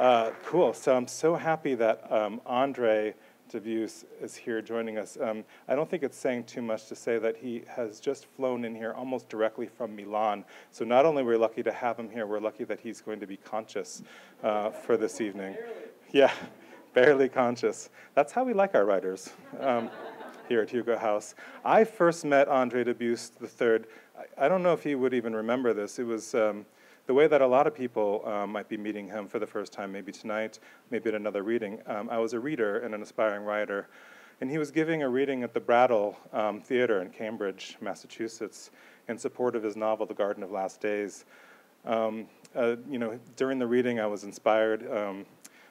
Uh, cool. So I'm so happy that um, Andre Dubus is here joining us. Um, I don't think it's saying too much to say that he has just flown in here almost directly from Milan. So not only we're lucky to have him here, we're lucky that he's going to be conscious uh, for this evening. Barely. Yeah, barely conscious. That's how we like our writers um, here at Hugo House. I first met Andre Dubus III. I, I don't know if he would even remember this. It was. The way that a lot of people um, might be meeting him for the first time, maybe tonight, maybe at another reading. Um, I was a reader and an aspiring writer, and he was giving a reading at the Brattle um, Theater in Cambridge, Massachusetts, in support of his novel, The Garden of Last Days. Um, uh, you know, during the reading, I was inspired um,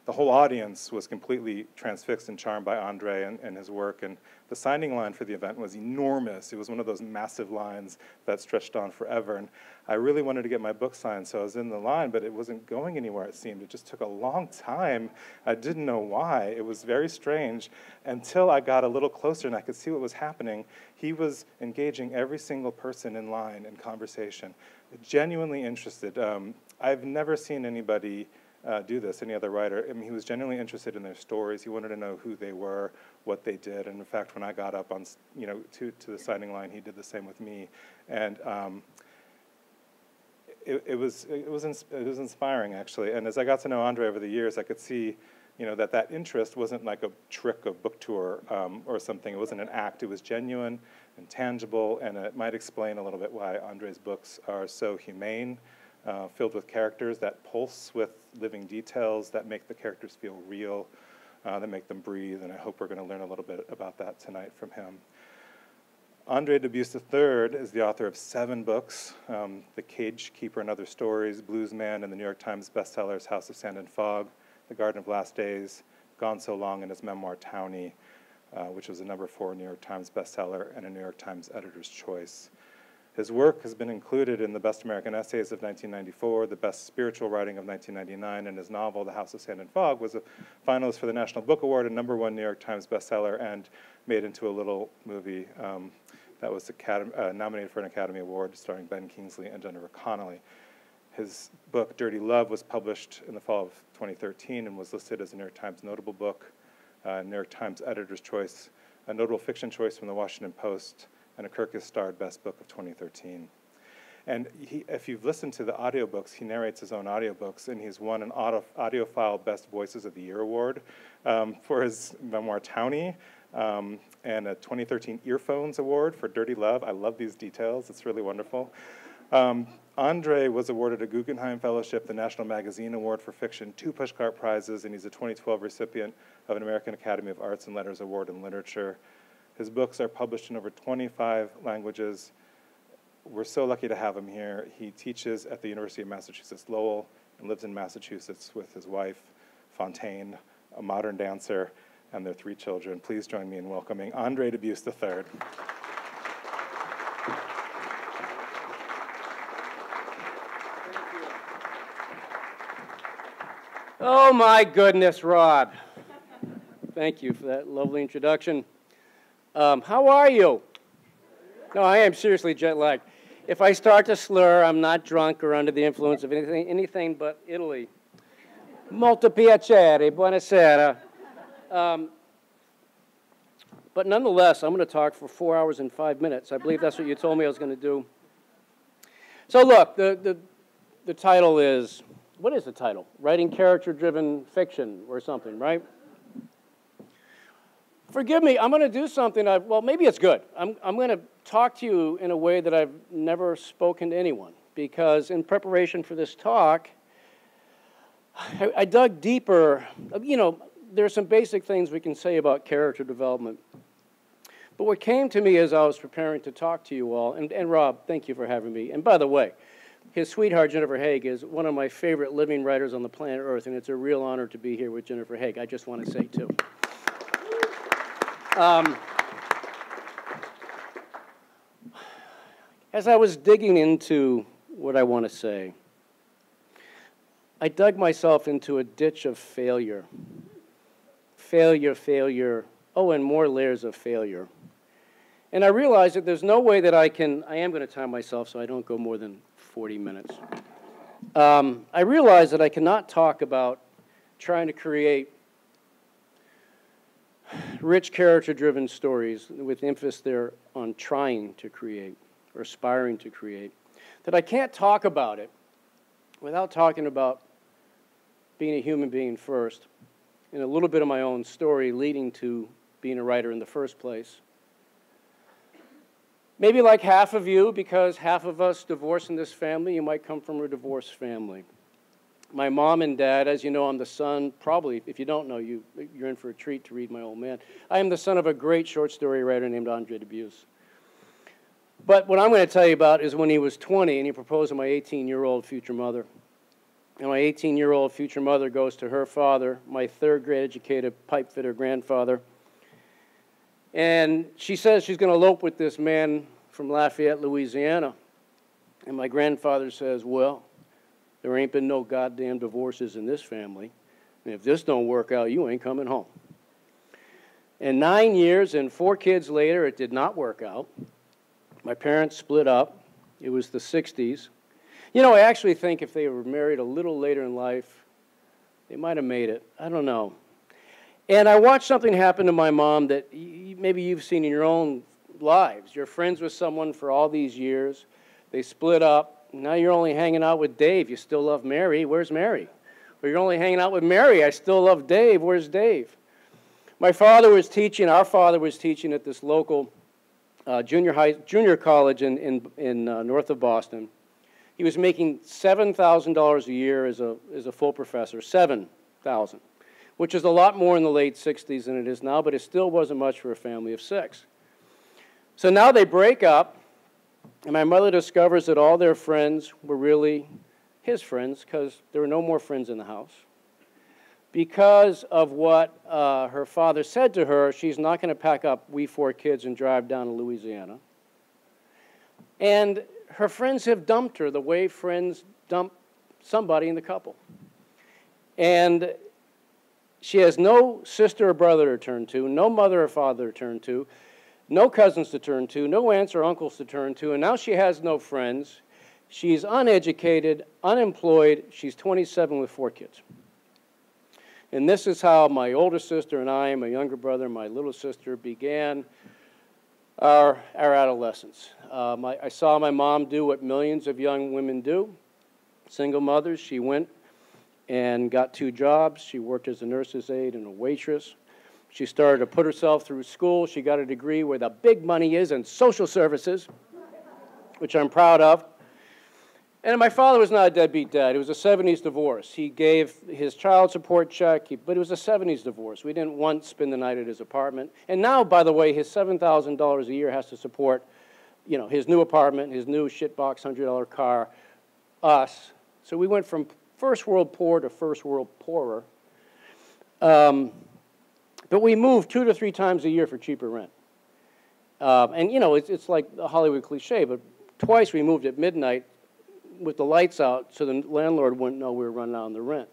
the whole audience was completely transfixed and charmed by Andre and, and, his work. And the signing line for the event was enormous. It was one of those massive lines that stretched on forever. And I really wanted to get my book signed, so I was in the line, but it wasn't going anywhere, it seemed. It just took a long time. I didn't know why. It was very strange until I got a little closer and I could see what was happening. He was engaging every single person in line in conversation, genuinely interested. Um, I've never seen anybody uh, do this, any other writer. I mean, he was genuinely interested in their stories. He wanted to know who they were, what they did. And in fact, when I got up on, you know, to, to the signing line, he did the same with me. And um, it, it, was, it, was it was inspiring, actually. And as I got to know Andre over the years, I could see, you know, that that interest wasn't like a trick of book tour um, or something. It wasn't an act. It was genuine and tangible, and it might explain a little bit why Andre's books are so humane uh, filled with characters that pulse with living details, that make the characters feel real, uh, that make them breathe, and I hope we're going to learn a little bit about that tonight from him. Andre Dubus III is the author of seven books um, The Cage Keeper and Other Stories, Bluesman, and the New York Times bestsellers House of Sand and Fog, The Garden of Last Days, Gone So Long, and his memoir Townie, uh, which was a number four New York Times bestseller and a New York Times editor's choice. His work has been included in the Best American Essays of 1994, the Best Spiritual Writing of 1999, and his novel, The House of Sand and Fog, was a finalist for the National Book Award a number one New York Times bestseller and made into a little movie um, that was uh, nominated for an Academy Award starring Ben Kingsley and Jennifer Connelly. His book, Dirty Love, was published in the fall of 2013 and was listed as a New York Times notable book, uh, New York Times Editor's Choice, a notable fiction choice from the Washington Post, and a Kirkus starred Best Book of 2013. And he, if you've listened to the audiobooks, he narrates his own audiobooks, and he's won an audio, AudioFile Best Voices of the Year award um, for his memoir Townie, um, and a 2013 Earphones Award for Dirty Love. I love these details, it's really wonderful. Um, Andre was awarded a Guggenheim Fellowship, the National Magazine Award for Fiction, two Pushcart Prizes, and he's a 2012 recipient of an American Academy of Arts and Letters Award in Literature. His books are published in over 25 languages. We're so lucky to have him here. He teaches at the University of Massachusetts Lowell and lives in Massachusetts with his wife, Fontaine, a modern dancer, and their three children. Please join me in welcoming Andre Dubus III. Oh my goodness, Rob. Thank you for that lovely introduction. Um, how are you? No, I am seriously jet lagged. If I start to slur, I'm not drunk or under the influence of anything, anything but Italy. Molto piacere, buonasera. Um, but nonetheless, I'm going to talk for four hours and five minutes. I believe that's what you told me I was going to do. So look, the, the, the title is, what is the title? Writing character-driven fiction or something, right? Forgive me, I'm going to do something, I've, well, maybe it's good. I'm, I'm going to talk to you in a way that I've never spoken to anyone because in preparation for this talk, I, I dug deeper. You know, there are some basic things we can say about character development. But what came to me as I was preparing to talk to you all, and, and Rob, thank you for having me. And by the way, his sweetheart, Jennifer Haigh, is one of my favorite living writers on the planet Earth, and it's a real honor to be here with Jennifer Haigh. I just want to say, too. Um, as I was digging into what I want to say, I dug myself into a ditch of failure. Failure, failure, oh, and more layers of failure. And I realized that there's no way that I can, I am going to time myself so I don't go more than 40 minutes. Um, I realized that I cannot talk about trying to create rich character driven stories with emphasis there on trying to create or aspiring to create, that I can't talk about it without talking about being a human being first and a little bit of my own story leading to being a writer in the first place. Maybe like half of you, because half of us divorce in this family, you might come from a divorced family. My mom and dad, as you know, I'm the son, probably, if you don't know, you, you're in for a treat to read my old man. I am the son of a great short story writer named Andre Dubus. But what I'm going to tell you about is when he was 20 and he proposed to my 18 year old future mother. And my 18 year old future mother goes to her father, my third grade educated pipe fitter grandfather. And she says she's going to elope with this man from Lafayette, Louisiana. And my grandfather says, Well, there ain't been no goddamn divorces in this family. And if this don't work out, you ain't coming home. And nine years and four kids later, it did not work out. My parents split up. It was the 60s. You know, I actually think if they were married a little later in life, they might have made it. I don't know. And I watched something happen to my mom that maybe you've seen in your own lives. You're friends with someone for all these years, they split up. Now you're only hanging out with Dave. You still love Mary. Where's Mary? Or you're only hanging out with Mary. I still love Dave. Where's Dave? My father was teaching, our father was teaching at this local uh, junior, high, junior college in, in, in uh, north of Boston. He was making $7,000 a year as a, as a full professor, 7000 which is a lot more in the late 60s than it is now, but it still wasn't much for a family of six. So now they break up, and my mother discovers that all their friends were really his friends because there were no more friends in the house. Because of what uh, her father said to her, she's not going to pack up we four kids and drive down to Louisiana. And her friends have dumped her the way friends dump somebody in the couple. And she has no sister or brother to turn to, no mother or father to turn to, no cousins to turn to, no aunts or uncles to turn to, and now she has no friends. She's uneducated, unemployed. She's 27 with four kids. And this is how my older sister and I, my younger brother, my little sister began our, our adolescence. Um, I, I saw my mom do what millions of young women do single mothers. She went and got two jobs. She worked as a nurse's aide and a waitress. She started to put herself through school. She got a degree where the big money is in social services, which I'm proud of. And my father was not a deadbeat dad. It was a 70s divorce. He gave his child support check, but it was a 70s divorce. We didn't once spend the night at his apartment. And now, by the way, his $7,000 a year has to support, you know, his new apartment, his new shitbox $100 car, us. So we went from first world poor to first world poorer. Um, but we move two to three times a year for cheaper rent. Um, and you know, it's, it's like a Hollywood cliche, but twice we moved at midnight with the lights out so the landlord wouldn't know we were running out on the rent.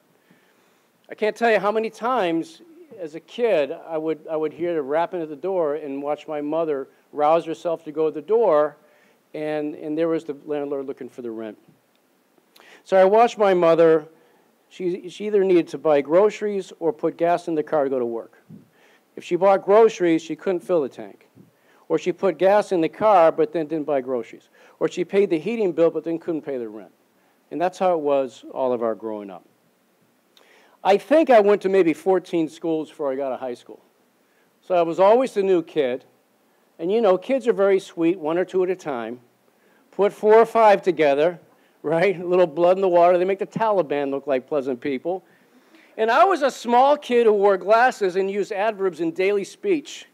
I can't tell you how many times as a kid I would, I would hear the rapping at the door and watch my mother rouse herself to go to the door, and, and there was the landlord looking for the rent. So I watched my mother. She, she either needed to buy groceries or put gas in the car to go to work. If she bought groceries, she couldn't fill the tank. Or she put gas in the car but then didn't buy groceries. Or she paid the heating bill but then couldn't pay the rent. And that's how it was all of our growing up. I think I went to maybe 14 schools before I got to high school. So I was always the new kid. And you know, kids are very sweet, one or two at a time. Put four or five together, right? A little blood in the water. They make the Taliban look like pleasant people. And I was a small kid who wore glasses and used adverbs in daily speech.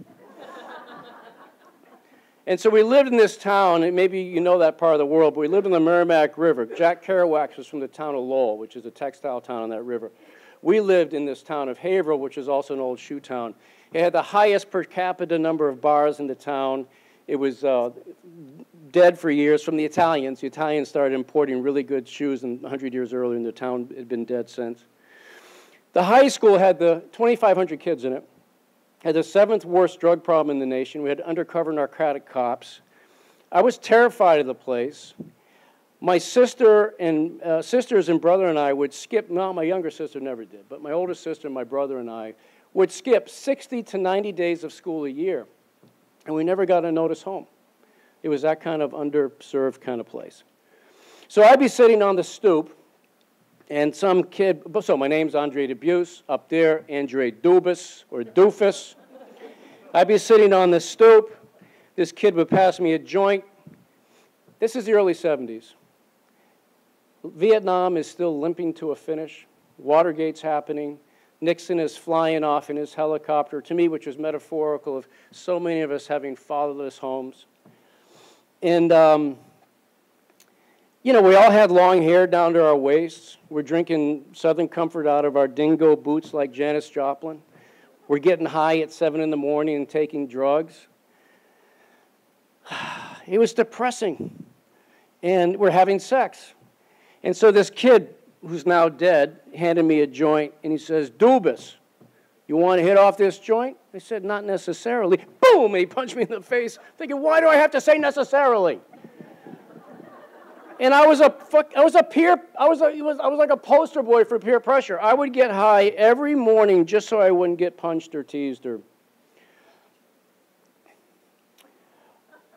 and so we lived in this town, and maybe you know that part of the world, but we lived in the Merrimack River. Jack Kerouac was from the town of Lowell, which is a textile town on that river. We lived in this town of Haverhill, which is also an old shoe town. It had the highest per capita number of bars in the town. It was uh, dead for years from the Italians. The Italians started importing really good shoes and 100 years earlier, and the town had been dead since. The high school had the 2,500 kids in it, had the seventh worst drug problem in the nation. We had undercover narcotic cops. I was terrified of the place. my sister and uh, sisters and brother and I would skip. No, my younger sister never did, but my older sister, and my brother, and I would skip 60 to 90 days of school a year, and we never got a notice home. It was that kind of underserved kind of place. So I'd be sitting on the stoop, and some kid. So my name's Andre Dubus. Up there, Andre Dubus or Doofus. I'd be sitting on the stoop. This kid would pass me a joint. This is the early 70s. Vietnam is still limping to a finish. Watergate's happening. Nixon is flying off in his helicopter, to me, which was metaphorical of so many of us having fatherless homes. And, um, you know, we all had long hair down to our waists. We're drinking Southern Comfort out of our dingo boots like Janis Joplin. We're getting high at 7 in the morning and taking drugs. It was depressing. And we're having sex. And so this kid, who's now dead, handed me a joint and he says, Dubus, you want to hit off this joint? I said, Not necessarily. Boom! And he punched me in the face, thinking, Why do I have to say necessarily? And I was a I was a peer I was, a, I was like a poster boy for peer pressure. I would get high every morning just so I wouldn't get punched or teased or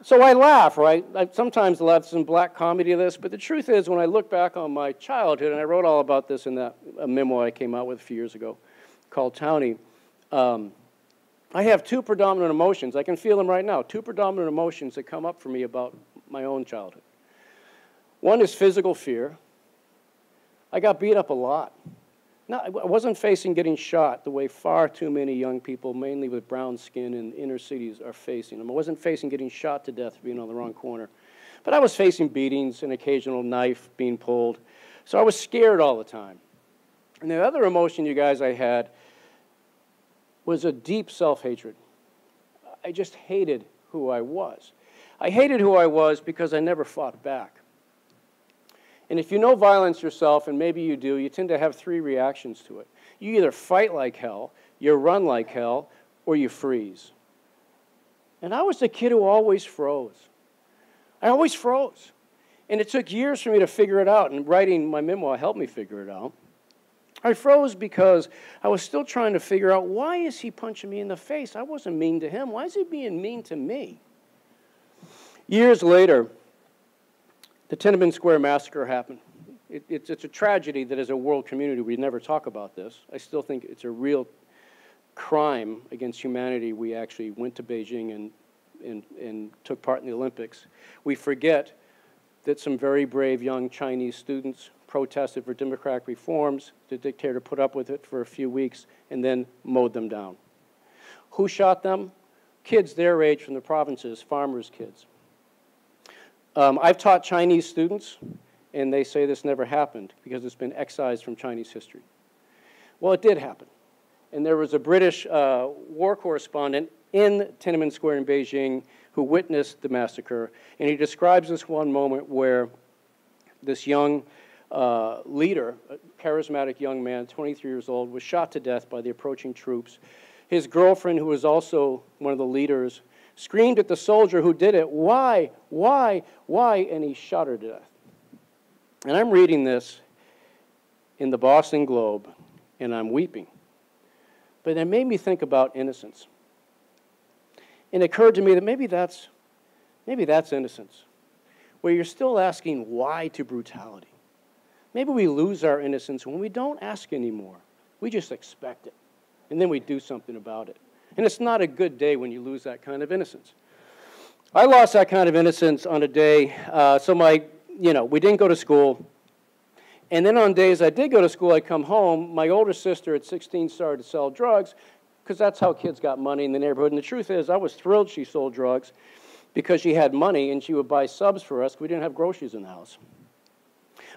So I laugh, right? I sometimes laugh some black comedy of this, but the truth is, when I look back on my childhood, and I wrote all about this in that memo I came out with a few years ago called Townie, um, I have two predominant emotions. I can feel them right now. Two predominant emotions that come up for me about my own childhood. One is physical fear. I got beat up a lot. No, I wasn't facing getting shot the way far too many young people, mainly with brown skin in inner cities, are facing them. I wasn't facing getting shot to death being on the wrong corner. But I was facing beatings, an occasional knife being pulled. So I was scared all the time. And the other emotion, you guys, I had was a deep self hatred. I just hated who I was. I hated who I was because I never fought back. And if you know violence yourself, and maybe you do, you tend to have three reactions to it. You either fight like hell, you run like hell, or you freeze. And I was the kid who always froze. I always froze. And it took years for me to figure it out, and writing my memoir helped me figure it out. I froze because I was still trying to figure out why is he punching me in the face? I wasn't mean to him. Why is he being mean to me? Years later, the Tiananmen Square massacre happened. It, it's, it's a tragedy that as a world community we never talk about this. I still think it's a real crime against humanity. We actually went to Beijing and, and, and took part in the Olympics. We forget that some very brave young Chinese students protested for democratic reforms. The dictator put up with it for a few weeks and then mowed them down. Who shot them? Kids their age from the provinces, farmers' kids. Um, I've taught Chinese students, and they say this never happened because it's been excised from Chinese history. Well, it did happen. And there was a British uh, war correspondent in Tiananmen Square in Beijing who witnessed the massacre. And he describes this one moment where this young uh, leader, a charismatic young man, 23 years old, was shot to death by the approaching troops. His girlfriend, who was also one of the leaders, screamed at the soldier who did it, Why? Why? Why? And he her to death. And I'm reading this in the Boston Globe, and I'm weeping. But it made me think about innocence. And it occurred to me that maybe that's, maybe that's innocence, where you're still asking why to brutality. Maybe we lose our innocence when we don't ask anymore. We just expect it, and then we do something about it. And it's not a good day when you lose that kind of innocence. I lost that kind of innocence on a day. Uh, so my, you know, we didn't go to school. And then on days I did go to school, I'd come home. My older sister at 16 started to sell drugs because that's how kids got money in the neighborhood. And the truth is, I was thrilled she sold drugs because she had money and she would buy subs for us. We didn't have groceries in the house.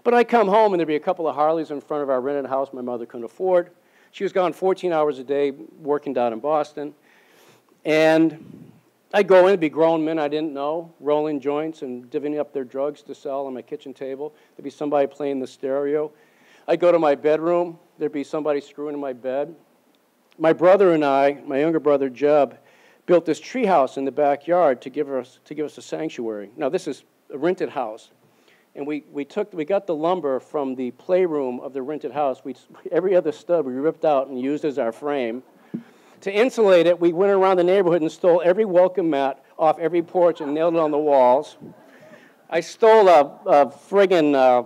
But I'd come home and there'd be a couple of Harleys in front of our rented house my mother couldn't afford. She was gone 14 hours a day working down in Boston. And I'd go in, it'd be grown men I didn't know, rolling joints and divvying up their drugs to sell on my kitchen table. There'd be somebody playing the stereo. I'd go to my bedroom, there'd be somebody screwing in my bed. My brother and I, my younger brother Jeb, built this treehouse in the backyard to give us, to give us a sanctuary. Now, this is a rented house. And we, we took we got the lumber from the playroom of the rented house. We every other stud we ripped out and used as our frame. To insulate it, we went around the neighborhood and stole every welcome mat off every porch and nailed it on the walls. I stole a, a friggin' uh,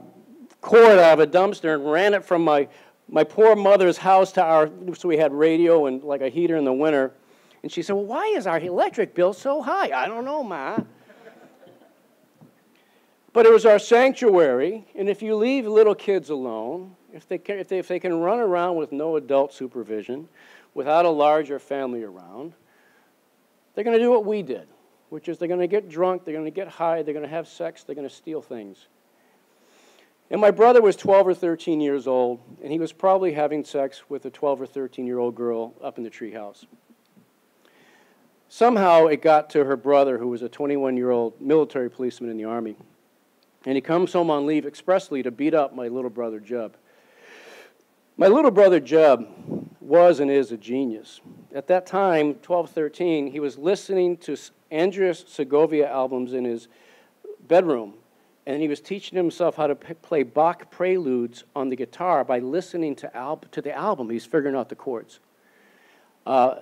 cord out of a dumpster and ran it from my, my poor mother's house to our, so we had radio and like a heater in the winter. And she said, Well, why is our electric bill so high? I don't know, Ma. But it was our sanctuary, and if you leave little kids alone, if they, can, if, they, if they can run around with no adult supervision, without a larger family around, they're going to do what we did, which is they're going to get drunk, they're going to get high, they're going to have sex, they're going to steal things. And my brother was 12 or 13 years old, and he was probably having sex with a 12 or 13 year old girl up in the treehouse. Somehow it got to her brother, who was a 21 year old military policeman in the Army. And he comes home on leave expressly to beat up my little brother, Jeb. My little brother, Jeb, was and is a genius. At that time, 12, 13, he was listening to Andreas Segovia albums in his bedroom, and he was teaching himself how to play Bach preludes on the guitar by listening to, al- to the album. He's figuring out the chords. Uh,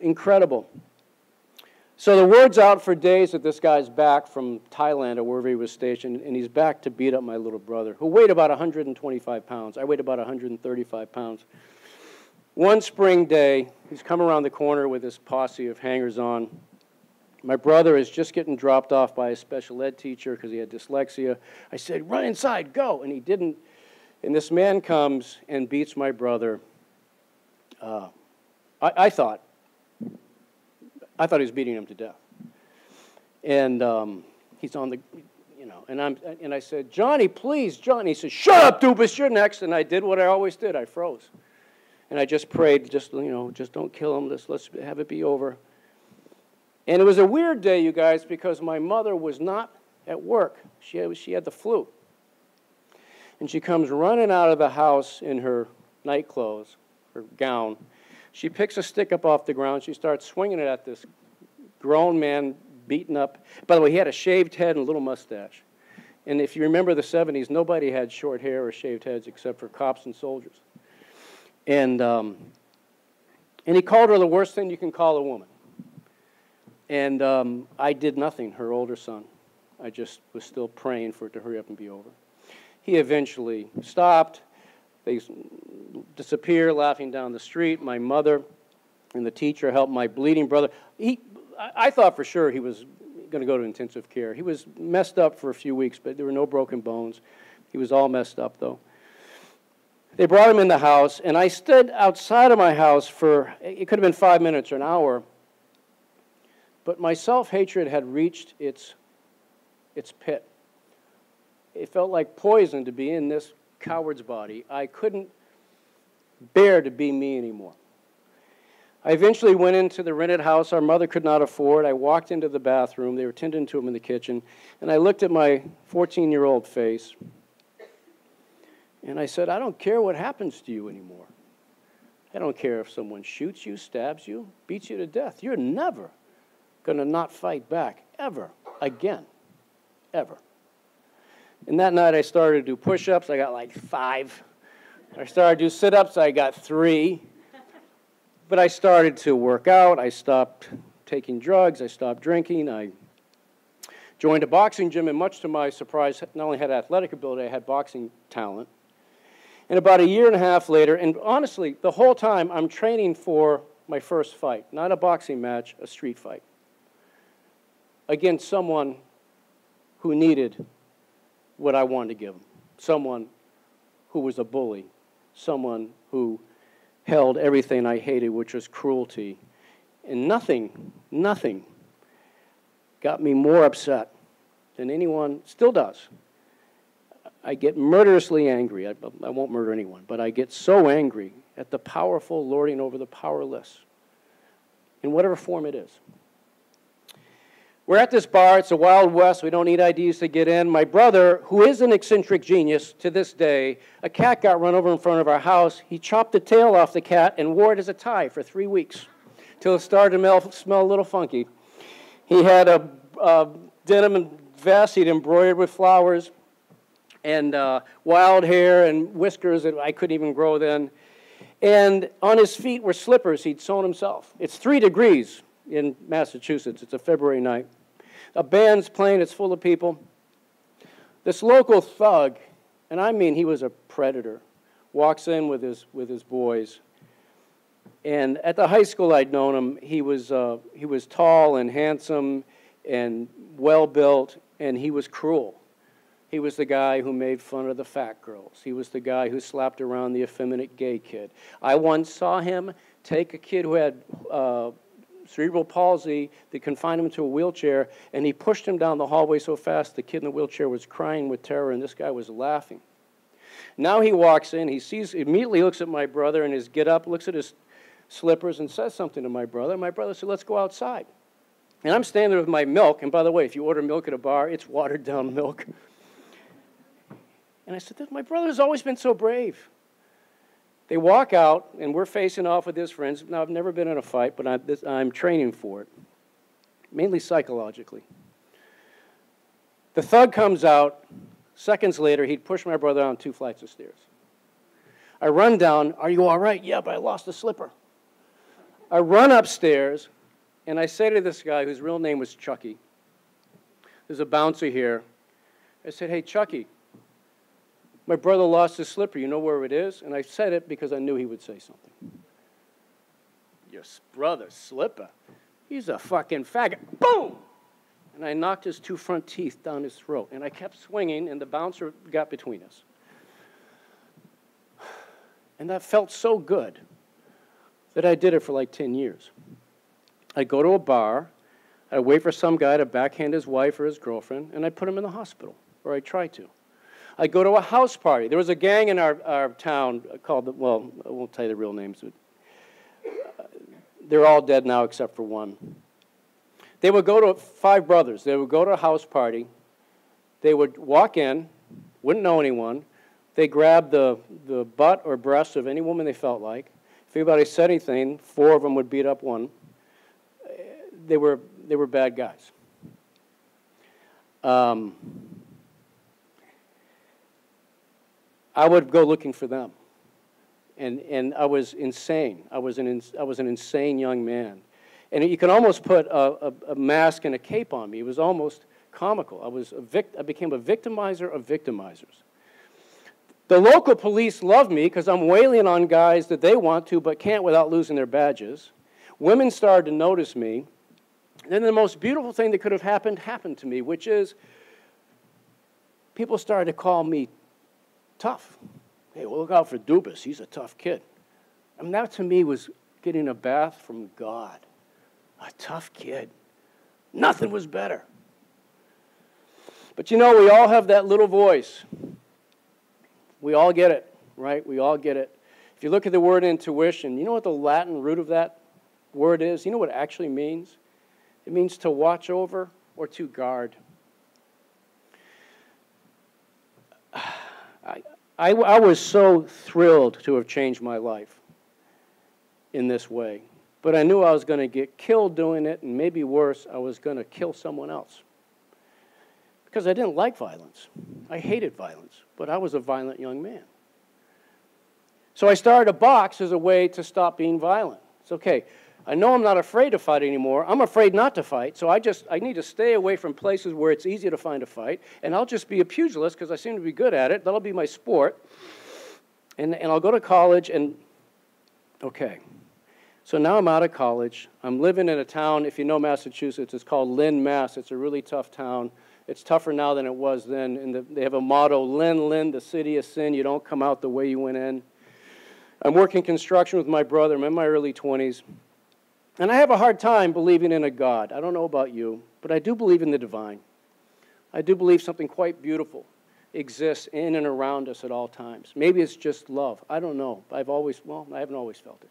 incredible. So the word's out for days that this guy's back from Thailand or wherever he was stationed, and he's back to beat up my little brother, who weighed about 125 pounds. I weighed about 135 pounds. One spring day, he's come around the corner with his posse of hangers on. My brother is just getting dropped off by a special ed teacher because he had dyslexia. I said, Run inside, go. And he didn't. And this man comes and beats my brother. Uh, I, I, thought, I thought he was beating him to death. And um, he's on the, you know, and, I'm, and I said, Johnny, please, Johnny. He says, Shut up, Dubus, you're next. And I did what I always did I froze. And I just prayed, just, you know, just don't kill him. Let's, let's have it be over. And it was a weird day, you guys, because my mother was not at work. She had, she had the flu. And she comes running out of the house in her night clothes, her gown. She picks a stick up off the ground. She starts swinging it at this grown man beaten up. By the way, he had a shaved head and a little mustache. And if you remember the 70s, nobody had short hair or shaved heads except for cops and soldiers. And, um, and he called her the worst thing you can call a woman. And um, I did nothing, her older son. I just was still praying for it to hurry up and be over. He eventually stopped. They disappear, laughing down the street. My mother and the teacher helped my bleeding brother. He, I thought for sure he was going to go to intensive care. He was messed up for a few weeks, but there were no broken bones. He was all messed up, though. They brought him in the house, and I stood outside of my house for, it could have been five minutes or an hour, but my self hatred had reached its, its pit. It felt like poison to be in this coward's body. I couldn't bear to be me anymore. I eventually went into the rented house our mother could not afford. I walked into the bathroom. They were tending to him in the kitchen. And I looked at my 14 year old face. And I said, I don't care what happens to you anymore. I don't care if someone shoots you, stabs you, beats you to death. You're never going to not fight back, ever, again, ever. And that night I started to do push ups. I got like five. I started to do sit ups. I got three. But I started to work out. I stopped taking drugs. I stopped drinking. I joined a boxing gym, and much to my surprise, not only had athletic ability, I had boxing talent. And about a year and a half later, and honestly, the whole time I'm training for my first fight, not a boxing match, a street fight, against someone who needed what I wanted to give them, someone who was a bully, someone who held everything I hated, which was cruelty. And nothing, nothing got me more upset than anyone still does I get murderously angry. I, I won't murder anyone, but I get so angry at the powerful lording over the powerless in whatever form it is. We're at this bar. It's a Wild West. We don't need IDs to get in. My brother, who is an eccentric genius to this day, a cat got run over in front of our house. He chopped the tail off the cat and wore it as a tie for three weeks till it started to smell a little funky. He had a, a denim vest he'd embroidered with flowers and uh, wild hair and whiskers that I couldn't even grow then. And on his feet were slippers he'd sewn himself. It's three degrees in Massachusetts. It's a February night. A band's playing, it's full of people. This local thug, and I mean he was a predator, walks in with his, with his boys. And at the high school I'd known him, he was, uh, he was tall and handsome and well built, and he was cruel. He was the guy who made fun of the fat girls. He was the guy who slapped around the effeminate gay kid. I once saw him take a kid who had uh, cerebral palsy that confined him to a wheelchair, and he pushed him down the hallway so fast the kid in the wheelchair was crying with terror, and this guy was laughing. Now he walks in, he sees, immediately looks at my brother and his get up, looks at his slippers, and says something to my brother. My brother said, Let's go outside. And I'm standing there with my milk, and by the way, if you order milk at a bar, it's watered down milk. And I said, My brother's always been so brave. They walk out, and we're facing off with his friends. Now, I've never been in a fight, but I'm, this, I'm training for it, mainly psychologically. The thug comes out. Seconds later, he'd push my brother down two flights of stairs. I run down. Are you all right? Yeah, but I lost a slipper. I run upstairs, and I say to this guy, whose real name was Chucky, there's a bouncer here. I said, Hey, Chucky, my brother lost his slipper. You know where it is? And I said it because I knew he would say something. Your brother's slipper? He's a fucking faggot. Boom! And I knocked his two front teeth down his throat. And I kept swinging, and the bouncer got between us. And that felt so good that I did it for like 10 years. I'd go to a bar, I'd wait for some guy to backhand his wife or his girlfriend, and I'd put him in the hospital, or I'd try to. I'd go to a house party. There was a gang in our, our town called, the, well, I won't tell you the real names, but uh, they're all dead now except for one. They would go to five brothers. They would go to a house party. They would walk in, wouldn't know anyone. They grabbed the, the butt or breast of any woman they felt like. If anybody said anything, four of them would beat up one. They were, they were bad guys. Um, I would go looking for them. And, and I was insane. I was, an, I was an insane young man. And you can almost put a, a, a mask and a cape on me. It was almost comical. I, was I became a victimizer of victimizers. The local police love me because I'm wailing on guys that they want to but can't without losing their badges. Women started to notice me. And then the most beautiful thing that could have happened happened to me, which is people started to call me tough. Hey, well, look out for Dubas. He's a tough kid. I mean, that to me was getting a bath from God. A tough kid. Nothing was better. But you know, we all have that little voice. We all get it, right? We all get it. If you look at the word intuition, you know what the Latin root of that word is? You know what it actually means? It means to watch over or to guard. I, I, I was so thrilled to have changed my life in this way. But I knew I was going to get killed doing it, and maybe worse, I was going to kill someone else. Because I didn't like violence. I hated violence, but I was a violent young man. So I started a box as a way to stop being violent. It's okay. I know I'm not afraid to fight anymore. I'm afraid not to fight, so I just I need to stay away from places where it's easy to find a fight, and I'll just be a pugilist because I seem to be good at it. That'll be my sport. And, and I'll go to college and okay. So now I'm out of college. I'm living in a town, if you know Massachusetts, it's called Lynn, Mass. It's a really tough town. It's tougher now than it was then. And the, they have a motto Lynn, Lynn, the city of sin. You don't come out the way you went in. I'm working construction with my brother. I'm in my early 20s. And I have a hard time believing in a God. I don't know about you, but I do believe in the divine. I do believe something quite beautiful exists in and around us at all times. Maybe it's just love. I don't know. I've always, well, I haven't always felt it.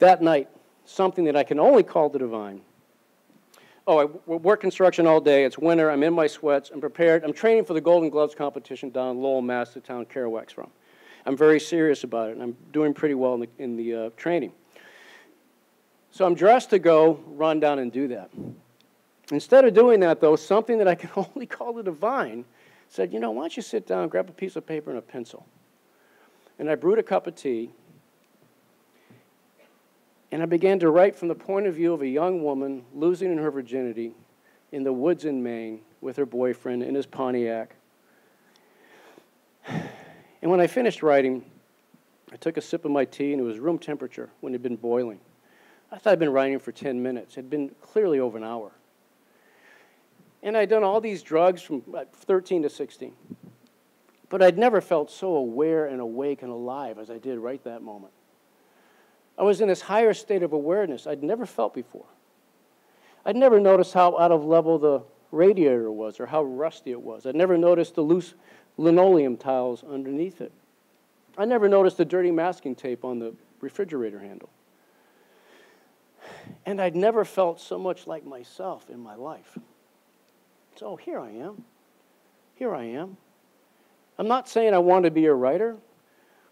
That night, something that I can only call the divine. Oh, I work construction all day. It's winter. I'm in my sweats. I'm prepared. I'm training for the Golden Gloves competition down in Lowell, Mass, the town Kerouac's from. I'm very serious about it, and I'm doing pretty well in the, in the uh, training. So I'm dressed to go run down and do that. Instead of doing that, though, something that I can only call the divine said, You know, why don't you sit down, grab a piece of paper and a pencil? And I brewed a cup of tea. And I began to write from the point of view of a young woman losing her virginity in the woods in Maine with her boyfriend in his Pontiac. And when I finished writing, I took a sip of my tea, and it was room temperature when it had been boiling. I thought I'd been writing for 10 minutes. It had been clearly over an hour. And I'd done all these drugs from 13 to 16. But I'd never felt so aware and awake and alive as I did right that moment. I was in this higher state of awareness I'd never felt before. I'd never noticed how out of level the radiator was or how rusty it was. I'd never noticed the loose linoleum tiles underneath it. I never noticed the dirty masking tape on the refrigerator handle. And I'd never felt so much like myself in my life. So here I am. Here I am. I'm not saying I want to be a writer,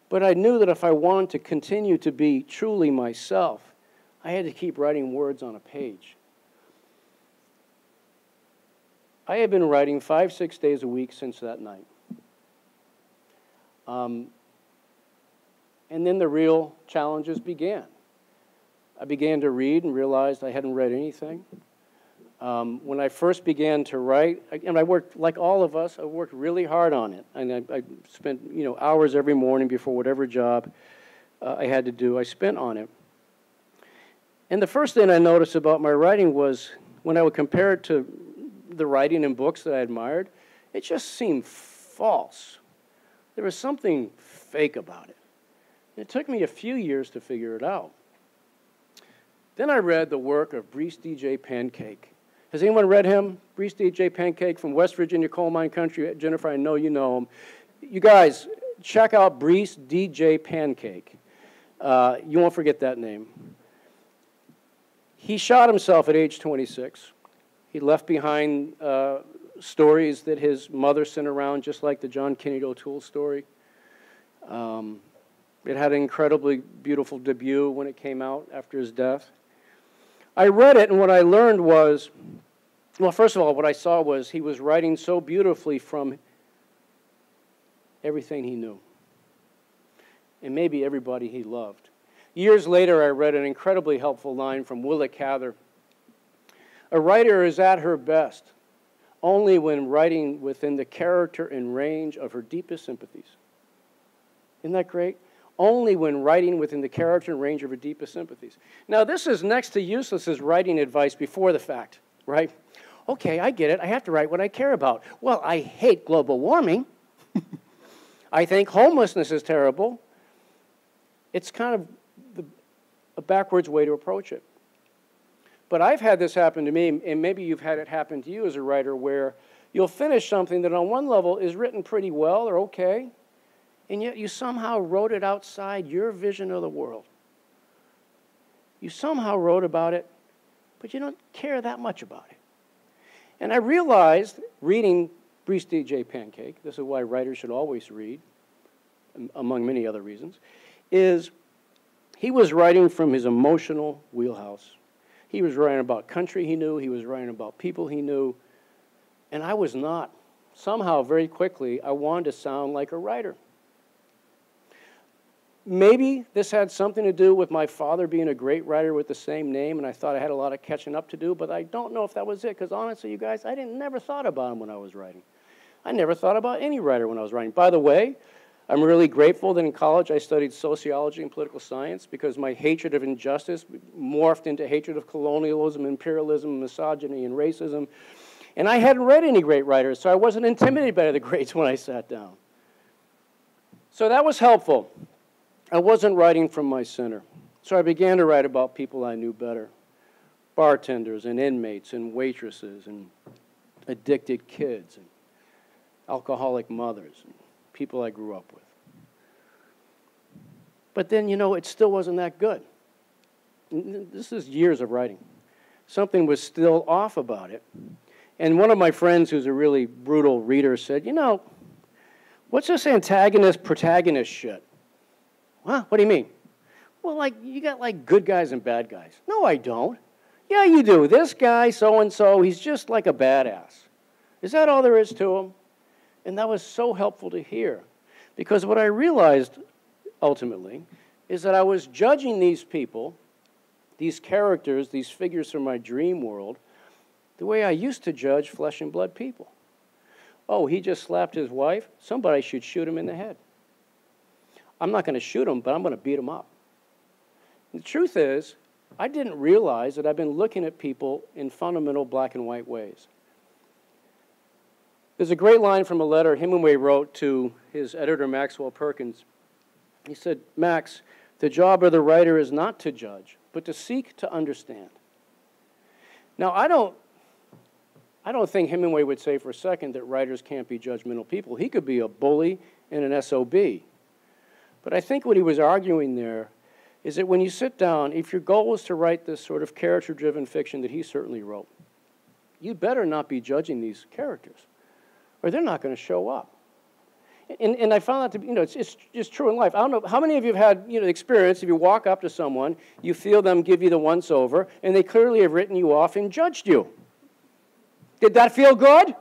but I knew that if I wanted to continue to be truly myself, I had to keep writing words on a page. I had been writing five, six days a week since that night. Um, and then the real challenges began. I began to read and realized I hadn't read anything. Um, when I first began to write, and I worked like all of us, I worked really hard on it, and I, I spent you know hours every morning before whatever job uh, I had to do. I spent on it. And the first thing I noticed about my writing was when I would compare it to the writing in books that I admired, it just seemed false. There was something fake about it. It took me a few years to figure it out. Then I read the work of Breece D'J Pancake. Has anyone read him? Breece D'J Pancake from West Virginia coal mine country. Jennifer, I know you know him. You guys, check out Breece D'J Pancake. Uh, you won't forget that name. He shot himself at age 26. He left behind uh, stories that his mother sent around, just like the John Kennedy O'Toole story. Um, it had an incredibly beautiful debut when it came out after his death. I read it, and what I learned was well, first of all, what I saw was he was writing so beautifully from everything he knew, and maybe everybody he loved. Years later, I read an incredibly helpful line from Willa Cather. A writer is at her best only when writing within the character and range of her deepest sympathies. Isn't that great? Only when writing within the character and range of her deepest sympathies. Now, this is next to useless as writing advice before the fact, right? Okay, I get it. I have to write what I care about. Well, I hate global warming. I think homelessness is terrible. It's kind of the, a backwards way to approach it. But I've had this happen to me, and maybe you've had it happen to you as a writer, where you'll finish something that on one level is written pretty well or okay, and yet you somehow wrote it outside your vision of the world. You somehow wrote about it, but you don't care that much about it. And I realized, reading Breece D'J Pancake, this is why writers should always read, among many other reasons, is he was writing from his emotional wheelhouse. He was writing about country he knew, he was writing about people he knew, and I was not. Somehow, very quickly, I wanted to sound like a writer. Maybe this had something to do with my father being a great writer with the same name, and I thought I had a lot of catching up to do, but I don't know if that was it, because honestly, you guys, I didn't never thought about him when I was writing. I never thought about any writer when I was writing. By the way, I'm really grateful that in college I studied sociology and political science because my hatred of injustice morphed into hatred of colonialism, imperialism, misogyny, and racism. And I hadn't read any great writers, so I wasn't intimidated by the greats when I sat down. So that was helpful. I wasn't writing from my center. So I began to write about people I knew better bartenders and inmates and waitresses and addicted kids and alcoholic mothers and people I grew up with. But then, you know, it still wasn't that good. This is years of writing. Something was still off about it. And one of my friends, who's a really brutal reader, said, You know, what's this antagonist protagonist shit? Huh? What do you mean? Well, like, you got like good guys and bad guys. No, I don't. Yeah, you do. This guy, so and so, he's just like a badass. Is that all there is to him? And that was so helpful to hear. Because what I realized ultimately is that I was judging these people, these characters, these figures from my dream world, the way I used to judge flesh and blood people. Oh, he just slapped his wife? Somebody should shoot him in the head. I'm not going to shoot him, but I'm going to beat him up. The truth is, I didn't realize that I've been looking at people in fundamental black and white ways. There's a great line from a letter Hemingway wrote to his editor, Maxwell Perkins. He said, Max, the job of the writer is not to judge, but to seek to understand. Now, I don't, I don't think Hemingway would say for a second that writers can't be judgmental people. He could be a bully and an SOB. But I think what he was arguing there is that when you sit down, if your goal is to write this sort of character driven fiction that he certainly wrote, you'd better not be judging these characters, or they're not going to show up. And, and I found that to be, you know, it's, it's just true in life. I don't know, how many of you have had, you know, experience if you walk up to someone, you feel them give you the once over, and they clearly have written you off and judged you? Did that feel good?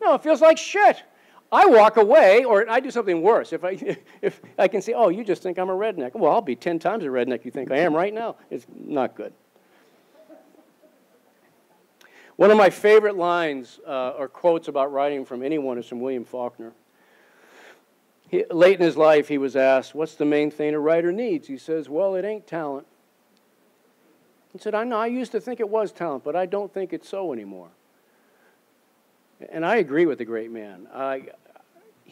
No, it feels like shit. I walk away, or I do something worse. If I, if I can say, oh, you just think I'm a redneck. Well, I'll be 10 times a redneck you think I am right now. It's not good. One of my favorite lines uh, or quotes about writing from anyone is from William Faulkner. He, late in his life, he was asked, What's the main thing a writer needs? He says, Well, it ain't talent. He said, I know, I used to think it was talent, but I don't think it's so anymore. And I agree with the great man. I,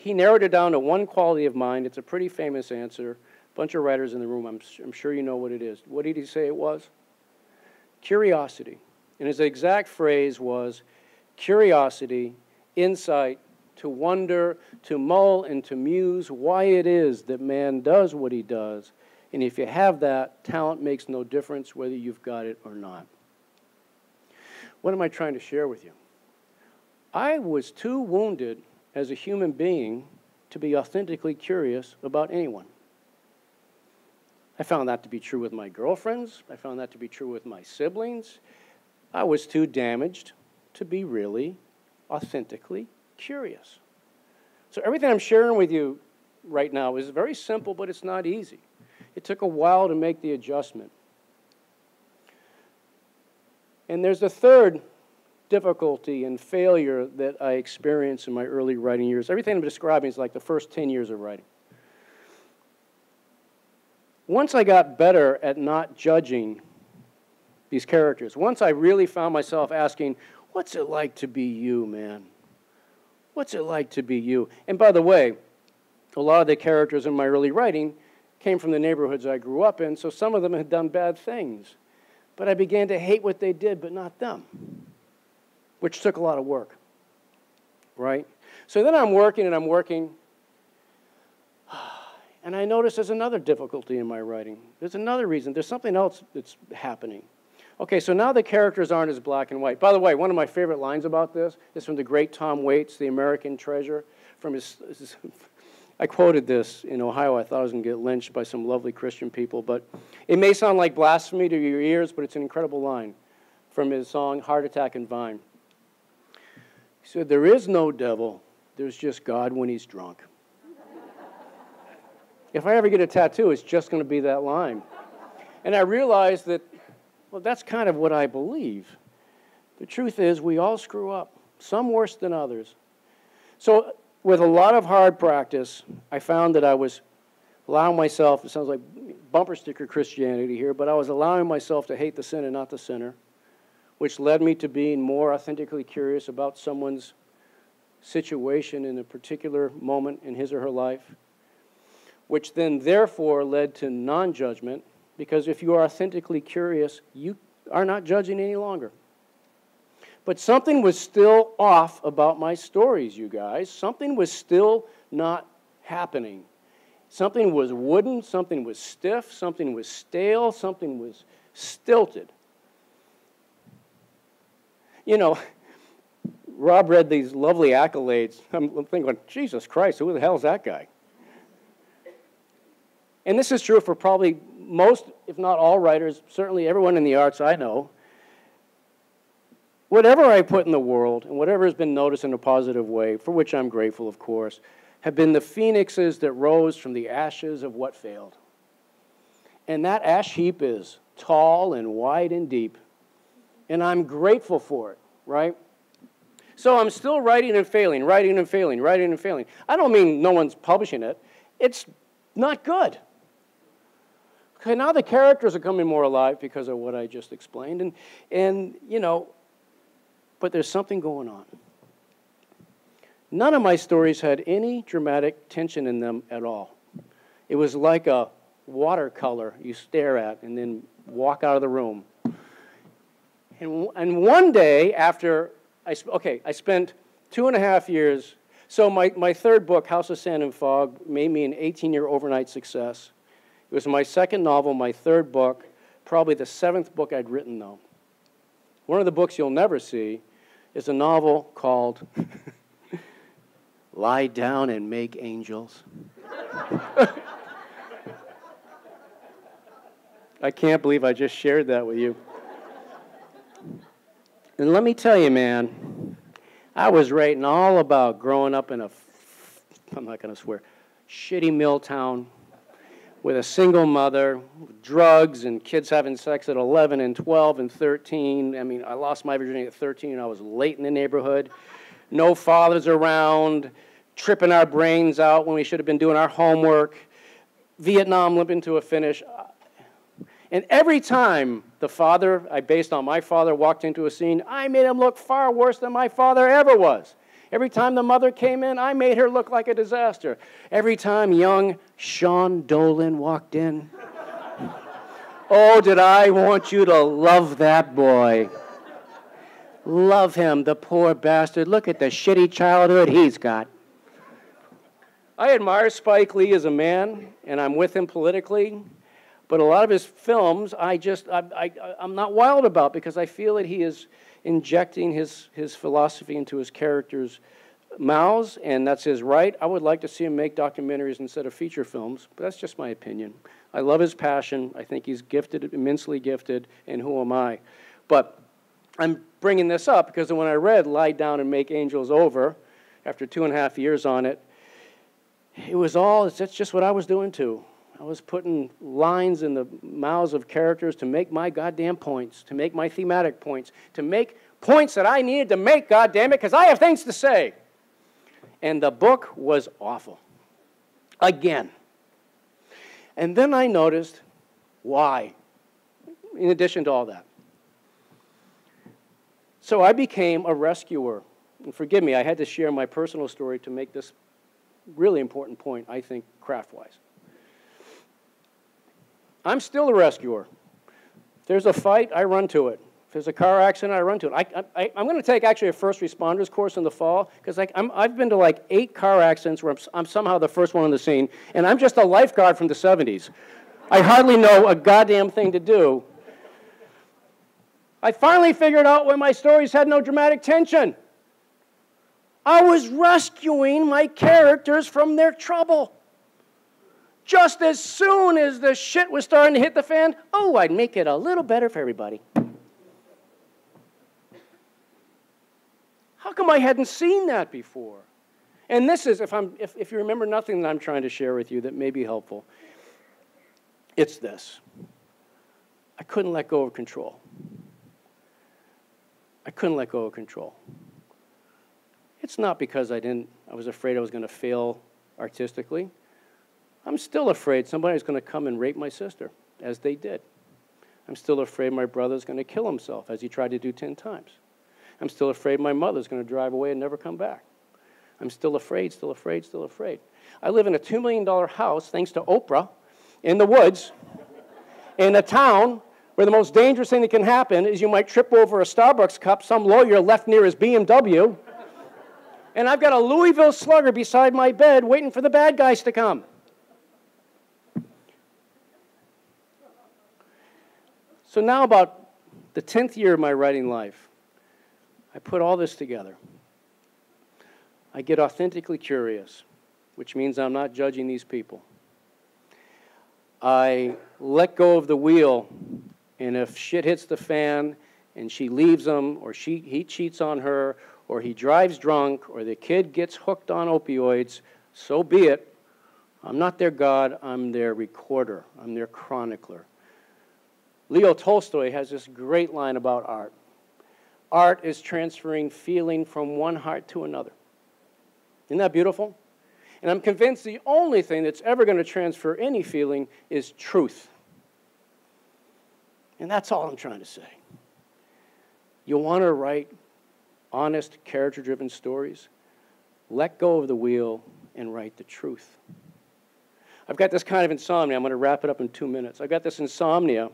he narrowed it down to one quality of mind. It's a pretty famous answer. A bunch of writers in the room, I'm, I'm sure you know what it is. What did he say it was? Curiosity. And his exact phrase was curiosity, insight, to wonder, to mull, and to muse why it is that man does what he does. And if you have that, talent makes no difference whether you've got it or not. What am I trying to share with you? I was too wounded as a human being to be authentically curious about anyone. I found that to be true with my girlfriends. I found that to be true with my siblings. I was too damaged to be really authentically curious. So, everything I'm sharing with you right now is very simple, but it's not easy. It took a while to make the adjustment. And there's a third difficulty and failure that I experienced in my early writing years. Everything I'm describing is like the first 10 years of writing. Once I got better at not judging these characters, once I really found myself asking, What's it like to be you, man? What's it like to be you? And by the way, a lot of the characters in my early writing came from the neighborhoods I grew up in, so some of them had done bad things. But I began to hate what they did, but not them which took a lot of work, right? So then I'm working and I'm working, and I notice there's another difficulty in my writing. There's another reason. There's something else that's happening. Okay, so now the characters aren't as black and white. By the way, one of my favorite lines about this is from the great Tom Waits, The American Treasure, from his, his I quoted this in Ohio. I thought I was going to get lynched by some lovely Christian people, but it may sound like blasphemy to your ears, but it's an incredible line from his song Heart Attack and Vine. He said, There is no devil, there's just God when he's drunk. if I ever get a tattoo, it's just going to be that line. And I realized that, well, that's kind of what I believe. The truth is, we all screw up, some worse than others. So, with a lot of hard practice, I found that I was allowing myself, it sounds like bumper sticker Christianity here, but I was allowing myself to hate the sin and not the sinner which led me to being more authentically curious about someone's situation in a particular moment in his or her life, which then therefore led to non judgment, because if you are authentically curious, you are not judging any longer. But something was still off about my stories, you guys. Something was still not happening. Something was wooden, something was stiff, something was stale, something was stilted you know, Rob read these lovely accolades. I'm thinking, Jesus Christ, who the hell is that guy? And this is true for probably most, if not all writers, certainly everyone in the arts I know. whatever I put in the world and whatever has been noticed in a positive way, for which I'm grateful, of course, have been the phoenixes that rose from the ashes of what failed. And that ash heap is tall and wide and deep. And I'm grateful for it, right? So I'm still writing and failing, writing and failing, writing and failing. I don't mean no one's publishing it. It's not good. Okay, now the characters are coming more alive because of what I just explained. And, and you know, but there's something going on. None of my stories had any dramatic tension in them at all. It was like a watercolor you stare at and then walk out of the room. And, and one day after I, okay, I spent two and a half years. So my, my third book, House of Sand and Fog, made me an 18-year overnight success. It was my second novel, my third book, probably the seventh book I'd written, though. One of the books you'll never see is a novel called Lie Down and Make Angels. I can't believe I just shared that with you. And let me tell you, man, I was writing all about growing up in a, I'm not going to swear, shitty mill town with a single mother, drugs and kids having sex at 11 and 12 and 13. I mean, I lost my virginity at 13 I was late in the neighborhood. No fathers around, tripping our brains out when we should have been doing our homework. Vietnam limping to a finish. And every time the father, I based on my father, walked into a scene, I made him look far worse than my father ever was. Every time the mother came in, I made her look like a disaster. Every time young Sean Dolan walked in, oh, did I want you to love that boy. Love him, the poor bastard. Look at the shitty childhood he's got. I admire Spike Lee as a man, and I'm with him politically. But a lot of his films, I just, I, I, I'm not wild about because I feel that he is injecting his, his philosophy into his characters' mouths, and that's his right. I would like to see him make documentaries instead of feature films, but that's just my opinion. I love his passion. I think he's gifted, immensely gifted, and who am I? But I'm bringing this up because when I read Lie Down and Make Angels Over, after two and a half years on it, it was all, that's just what I was doing too. I was putting lines in the mouths of characters to make my goddamn points, to make my thematic points, to make points that I needed to make, goddamn it, because I have things to say. And the book was awful. Again. And then I noticed why, in addition to all that. So I became a rescuer. And forgive me, I had to share my personal story to make this really important point, I think, craft wise. I'm still a rescuer. If there's a fight, I run to it. If there's a car accident, I run to it. I, I'm going to take actually a first responders course in the fall because I've been to like eight car accidents where I'm, I'm somehow the first one on the scene, and I'm just a lifeguard from the 70s. I hardly know a goddamn thing to do. I finally figured out why my stories had no dramatic tension. I was rescuing my characters from their trouble. Just as soon as the shit was starting to hit the fan, oh, I'd make it a little better for everybody. How come I hadn't seen that before? And this is, if, I'm, if, if you remember nothing that I'm trying to share with you that may be helpful, it's this I couldn't let go of control. I couldn't let go of control. It's not because I didn't, I was afraid I was going to fail artistically. I'm still afraid somebody's going to come and rape my sister, as they did. I'm still afraid my brother's going to kill himself, as he tried to do 10 times. I'm still afraid my mother's going to drive away and never come back. I'm still afraid, still afraid, still afraid. I live in a $2 million house, thanks to Oprah, in the woods, in a town where the most dangerous thing that can happen is you might trip over a Starbucks cup some lawyer left near his BMW, and I've got a Louisville slugger beside my bed waiting for the bad guys to come. So now, about the 10th year of my writing life, I put all this together. I get authentically curious, which means I'm not judging these people. I let go of the wheel, and if shit hits the fan and she leaves him, or she, he cheats on her, or he drives drunk, or the kid gets hooked on opioids, so be it. I'm not their God, I'm their recorder, I'm their chronicler. Leo Tolstoy has this great line about art art is transferring feeling from one heart to another. Isn't that beautiful? And I'm convinced the only thing that's ever going to transfer any feeling is truth. And that's all I'm trying to say. You want to write honest, character driven stories? Let go of the wheel and write the truth. I've got this kind of insomnia. I'm going to wrap it up in two minutes. I've got this insomnia.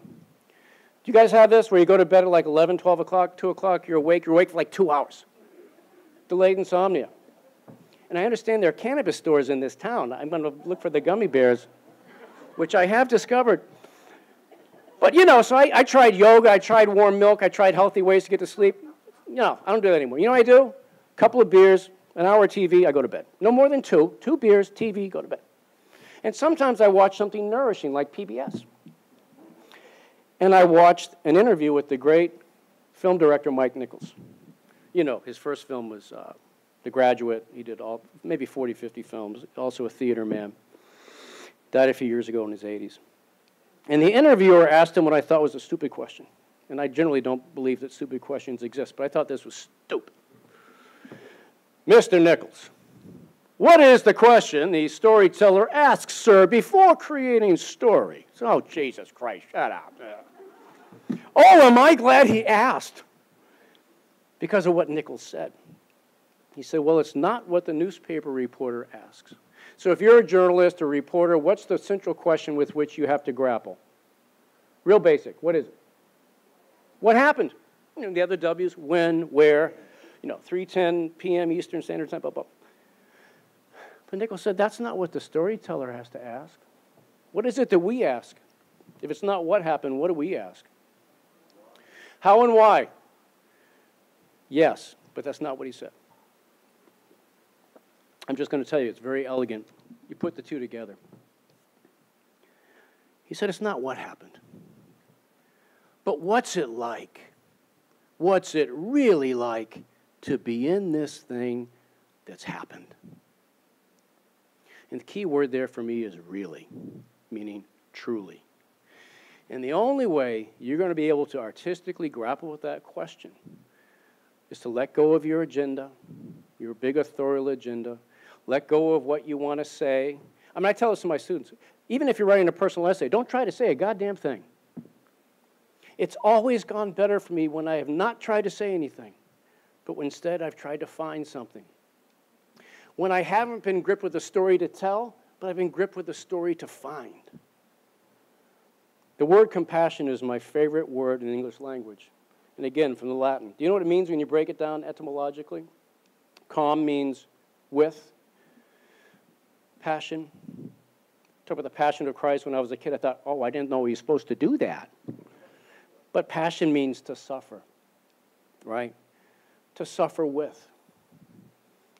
Do you guys have this where you go to bed at like 11, 12 o'clock, 2 o'clock, you're awake, you're awake for like two hours? Delayed insomnia. And I understand there are cannabis stores in this town. I'm going to look for the gummy bears, which I have discovered. But you know, so I, I tried yoga, I tried warm milk, I tried healthy ways to get to sleep. No, I don't do that anymore. You know what I do? A couple of beers, an hour TV, I go to bed. No more than two. Two beers, TV, go to bed. And sometimes I watch something nourishing like PBS. And I watched an interview with the great film director Mike Nichols. You know, his first film was uh, The Graduate. He did all, maybe 40, 50 films, also a theater man. Died a few years ago in his 80s. And the interviewer asked him what I thought was a stupid question. And I generally don't believe that stupid questions exist, but I thought this was stupid. Mr. Nichols, what is the question the storyteller asks, sir, before creating story? Oh, Jesus Christ, shut up. Oh, am I glad he asked? Because of what Nichols said. He said, Well, it's not what the newspaper reporter asks. So if you're a journalist or reporter, what's the central question with which you have to grapple? Real basic. What is it? What happened? You know, the other W's, when, where, you know, 3.10 p.m. Eastern Standard Time, blah, blah. Nichols said, that's not what the storyteller has to ask. What is it that we ask? If it's not what happened, what do we ask? How and why? Yes, but that's not what he said. I'm just going to tell you, it's very elegant. You put the two together. He said, It's not what happened, but what's it like? What's it really like to be in this thing that's happened? And the key word there for me is really, meaning truly. And the only way you're going to be able to artistically grapple with that question is to let go of your agenda, your big authorial agenda, let go of what you want to say. I mean, I tell this to my students even if you're writing a personal essay, don't try to say a goddamn thing. It's always gone better for me when I have not tried to say anything, but instead I've tried to find something. When I haven't been gripped with a story to tell, but I've been gripped with a story to find. The word compassion is my favorite word in the English language. And again, from the Latin. Do you know what it means when you break it down etymologically? Com means with, passion. Talk about the passion of Christ when I was a kid. I thought, oh, I didn't know he was supposed to do that. But passion means to suffer, right? To suffer with.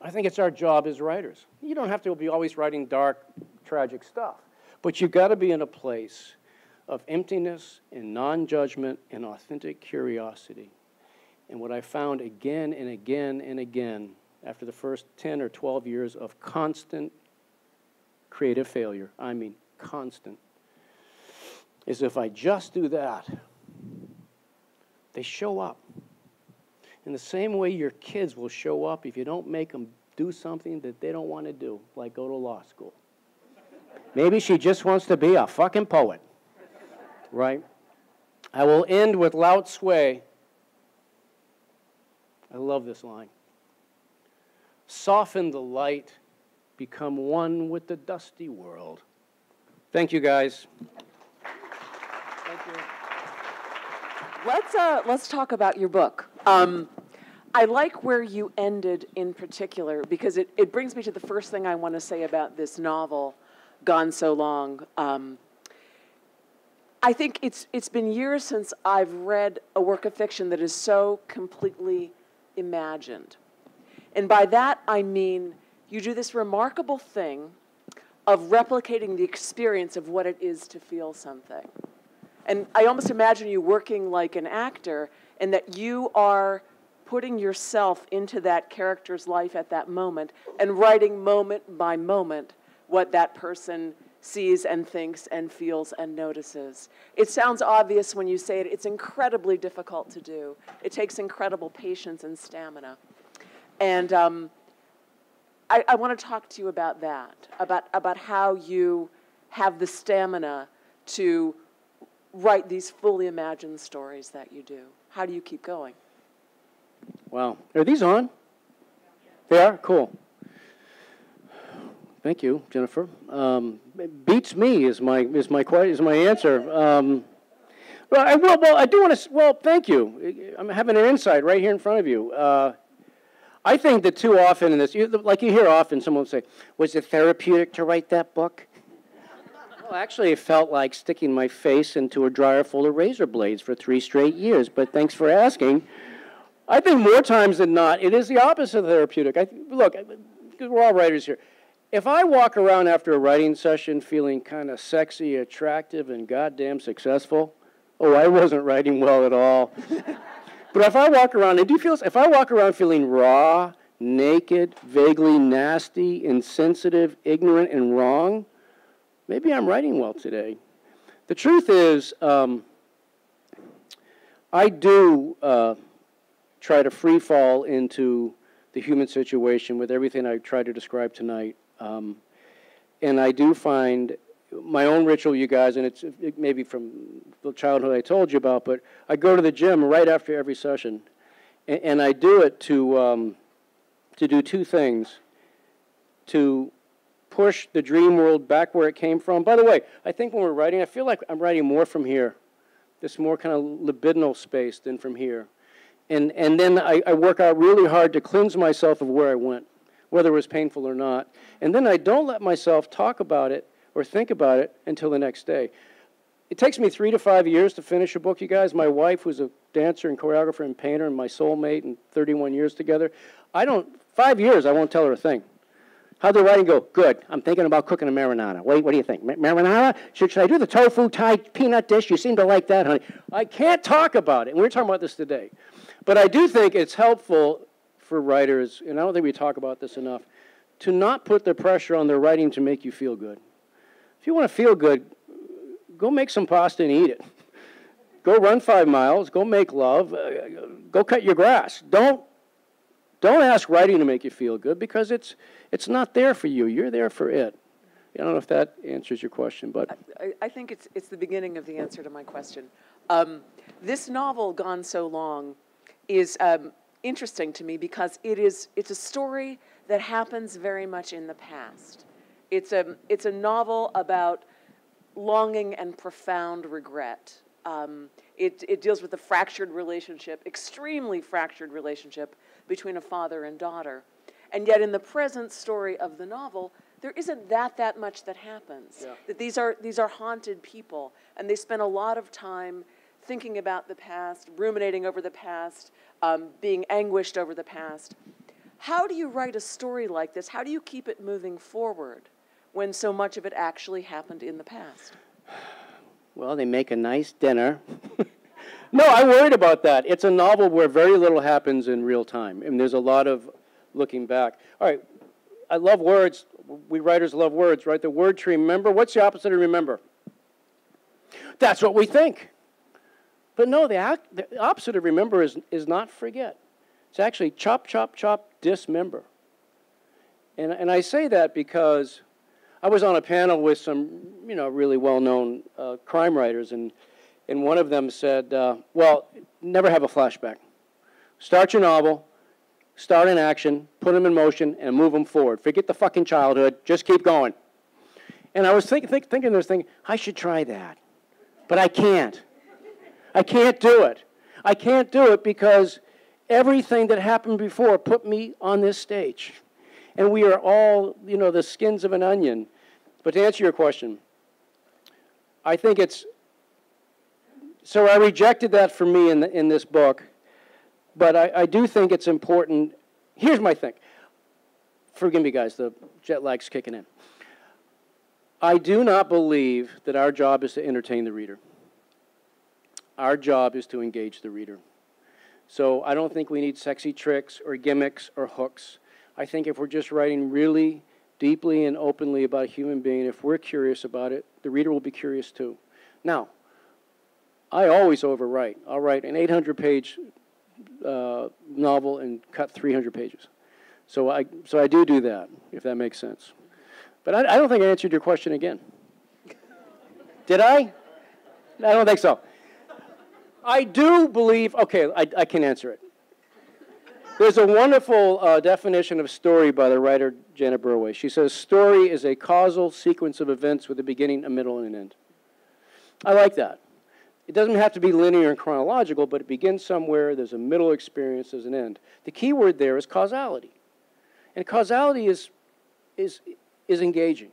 I think it's our job as writers. You don't have to be always writing dark, tragic stuff, but you've got to be in a place of emptiness and non judgment and authentic curiosity. And what I found again and again and again after the first 10 or 12 years of constant creative failure, I mean constant, is if I just do that, they show up. In the same way your kids will show up if you don't make them do something that they don't want to do, like go to law school. Maybe she just wants to be a fucking poet, right? I will end with Lao Tzu. I love this line. Soften the light become one with the dusty world. Thank you, guys. Thank you. Let's, uh, let's talk about your book. Um, I like where you ended in particular because it, it brings me to the first thing I want to say about this novel, Gone So Long. Um, I think it's, it's been years since I've read a work of fiction that is so completely imagined. And by that I mean you do this remarkable thing of replicating the experience of what it is to feel something. And I almost imagine you working like an actor and that you are putting yourself into that character's life at that moment and writing moment by moment what that person sees and thinks and feels and notices. It sounds obvious when you say it, it's incredibly difficult to do. It takes incredible patience and stamina. And um, I, I want to talk to you about that, about, about how you have the stamina to write these fully imagined stories that you do. How do you keep going? Wow. Are these on? They are? Cool. Thank you, Jennifer. Um, beats me is my is my is my answer. Um, well, I will. Well, I do want to. Well, thank you. I'm having an insight right here in front of you. Uh, I think that too often in this, like you hear often, someone say, "Was it therapeutic to write that book?" Well, actually, it felt like sticking my face into a dryer full of razor blades for three straight years. But thanks for asking. I think more times than not, it is the opposite of therapeutic. I, look, we're all writers here. If I walk around after a writing session feeling kind of sexy, attractive, and goddamn successful, oh, I wasn't writing well at all. but if I walk around, and do you feel if I walk around feeling raw, naked, vaguely nasty, insensitive, ignorant, and wrong, maybe I'm writing well today. The truth is, um, I do uh, try to free fall into the human situation with everything I try to describe tonight. Um, and I do find my own ritual, you guys, and it's it maybe from the childhood I told you about, but I go to the gym right after every session, and, and I do it to um, to do two things: to push the dream world back where it came from. By the way, I think when we're writing, I feel like I'm writing more from here, this more kind of libidinal space than from here, and and then I, I work out really hard to cleanse myself of where I went whether it was painful or not. And then I don't let myself talk about it or think about it until the next day. It takes me three to five years to finish a book, you guys. My wife, who's a dancer and choreographer and painter, and my soulmate, and 31 years together. I don't, five years, I won't tell her a thing. How'd the writing go? Good. I'm thinking about cooking a marinara. Wait, what do you think? Marinara? Should, should I do the tofu Thai peanut dish? You seem to like that, honey. I can't talk about it. And we we're talking about this today. But I do think it's helpful for writers, and I don't think we talk about this enough, to not put the pressure on their writing to make you feel good. If you want to feel good, go make some pasta and eat it. Go run five miles, go make love, uh, go cut your grass. Don't, don't ask writing to make you feel good because it's, it's not there for you. You're there for it. I don't know if that answers your question, but. I, I think it's, it's the beginning of the answer to my question. Um, this novel, Gone So Long, is um, interesting to me because it is it's a story that happens very much in the past. It's a it's a novel about longing and profound regret. Um, it, it deals with the fractured relationship, extremely fractured relationship between a father and daughter. And yet, in the present story of the novel, there isn't that that much that happens. Yeah. That these are these are haunted people, and they spend a lot of time thinking about the past, ruminating over the past, um, being anguished over the past. How do you write a story like this? How do you keep it moving forward when so much of it actually happened in the past? Well, they make a nice dinner. no, I'm worried about that. It's a novel where very little happens in real time, and there's a lot of looking back. All right, I love words. We writers love words, right? The word to remember. What's the opposite of remember? That's what we think. But no, the, the opposite of remember is, is not forget. It's actually chop, chop, chop, dismember. And, and I say that because I was on a panel with some, you know, really well-known uh, crime writers, and, and one of them said, uh, well, never have a flashback. Start your novel, start an action, put them in motion, and move them forward. Forget the fucking childhood, just keep going. And I was think, think, thinking this thing, I should try that, but I can't. I can't do it. I can't do it because everything that happened before put me on this stage. And we are all, you know, the skins of an onion. But to answer your question, I think it's so I rejected that for me in, the, in this book, but I, I do think it's important. Here's my thing. Forgive me, guys, the jet lag's kicking in. I do not believe that our job is to entertain the reader. our job is to engage the reader. So I don't think we need sexy tricks or gimmicks or hooks. I think if we're just writing really deeply and openly about a human being, if we're curious about it, the reader will be curious too. Now, I always overwrite. I'll write an 800 page uh, novel and cut 300 pages. So I, so I do do that, if that makes sense. But I, I don't think I answered your question again. Did I? I don't think so. I do believe, okay, I, I can answer it. There's a wonderful uh, definition of story by the writer Janet Burroway. She says, Story is a causal sequence of events with a beginning, a middle, and an end. I like that. It doesn't have to be linear and chronological, but it begins somewhere, there's a middle experience, there's an end. The key word there is causality. And causality is, is, is engaging.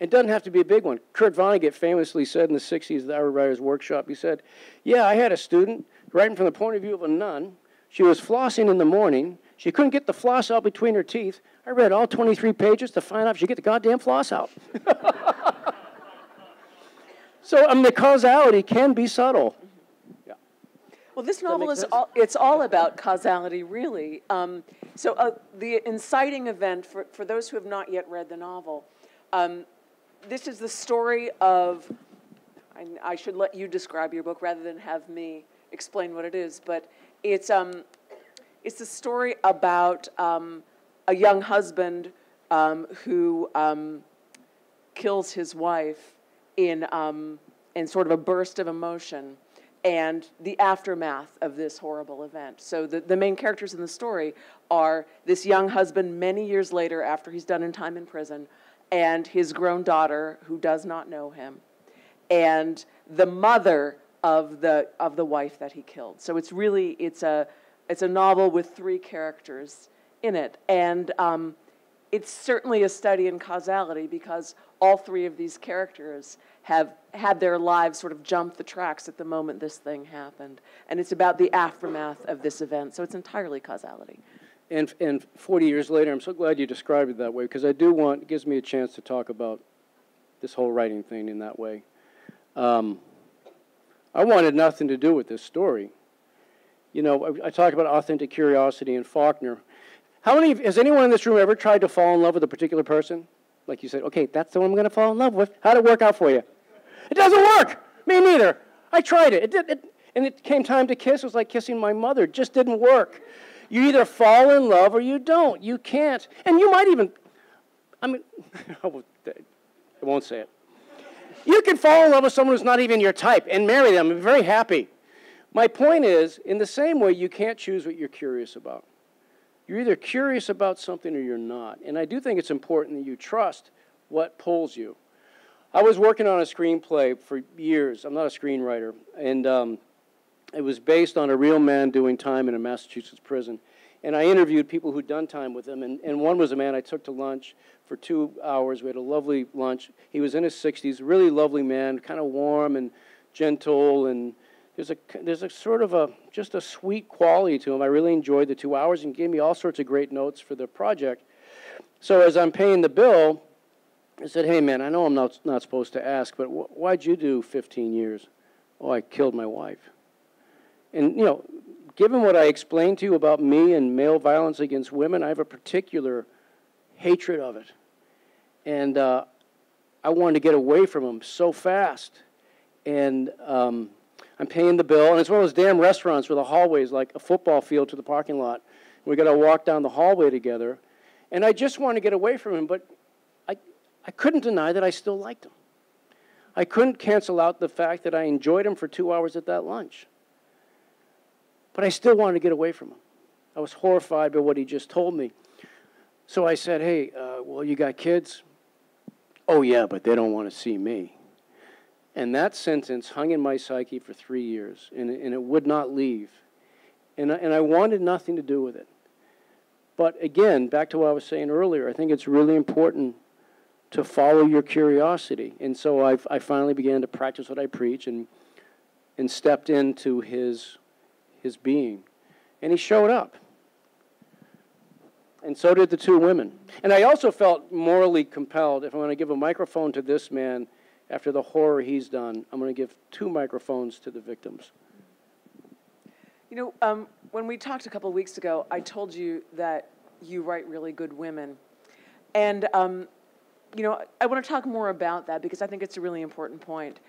It doesn't have to be a big one. Kurt Vonnegut famously said in the 60s at the Iowa Writers Workshop, he said, Yeah, I had a student writing from the point of view of a nun. She was flossing in the morning. She couldn't get the floss out between her teeth. I read all 23 pages to find out if she could get the goddamn floss out. so, I mean, the causality can be subtle. Yeah. Well, this novel is all, it's all about causality, really. Um, so, uh, the inciting event, for, for those who have not yet read the novel, um, this is the story of, I, I, should let you describe your book rather than have me explain what it is, but it's, um, it's a story about um, a young husband um, who um, kills his wife in, um, in sort of a burst of emotion and the aftermath of this horrible event. So the, the main characters in the story are this young husband many years later after he's done in time in prison and his grown daughter who does not know him, and the mother of the of the wife that he killed. So it's really it's a it's a novel with three characters in it, and um, it's certainly a study in causality because all three of these characters have had their lives sort of jump the tracks at the moment this thing happened, and it's about the aftermath of this event. So it's entirely causality. And, and 40 years later, I'm so glad you described it that way because I do want, it gives me a chance to talk about this whole writing thing in that way. Um, I wanted nothing to do with this story. You know, I, I talk about authentic curiosity in Faulkner. How many, has anyone in this room ever tried to fall in love with a particular person? Like you said, okay, that's the one I'm going to fall in love with. How'd it work out for you? It doesn't work. Me neither. I tried it. It did, it, and it came time to kiss. It was like kissing my mother. It just didn't work. You either fall in love or you don't. You can't. And you might even, I mean, I won't say it. You can fall in love with someone who's not even your type and marry them and be very happy. My point is, in the same way, you can't choose what you're curious about. You're either curious about something or you're not. And I do think it's important that you trust what pulls you. I was working on a screenplay for years. I'm not a screenwriter. And um, it was based on a real man doing time in a Massachusetts prison. And I interviewed people who'd done time with him. And, and one was a man I took to lunch for two hours. We had a lovely lunch. He was in his 60s, really lovely man, kind of warm and gentle. And there's a, there's a sort of a, just a sweet quality to him. I really enjoyed the two hours and gave me all sorts of great notes for the project. So as I'm paying the bill, I said, hey, man, I know I'm not, not supposed to ask, but wh- why'd you do 15 years? Oh, I killed my wife. And, you know, given what I explained to you about me and male violence against women, I have a particular hatred of it. And uh, I wanted to get away from him so fast. And um, I'm paying the bill, and it's one of those damn restaurants where the hallway is like a football field to the parking lot. We got to walk down the hallway together. And I just wanted to get away from him, but I, I couldn't deny that I still liked him. I couldn't cancel out the fact that I enjoyed him for two hours at that lunch. But I still wanted to get away from him. I was horrified by what he just told me. So I said, Hey, uh, well, you got kids? Oh, yeah, but they don't want to see me. And that sentence hung in my psyche for three years, and, and it would not leave. And I, and I wanted nothing to do with it. But again, back to what I was saying earlier, I think it's really important to follow your curiosity. And so i I finally began to practice what I preach and, and stepped into his his being. And he showed up. And so did the two women. And I also felt morally compelled if I'm going to give a microphone to this man after the horror he's done, I'm going to give two microphones to the victims. You know, um, when we talked a couple of weeks ago, I told you that you write really good women. And, um, you know, I want to talk more about that because I think it's a really important point.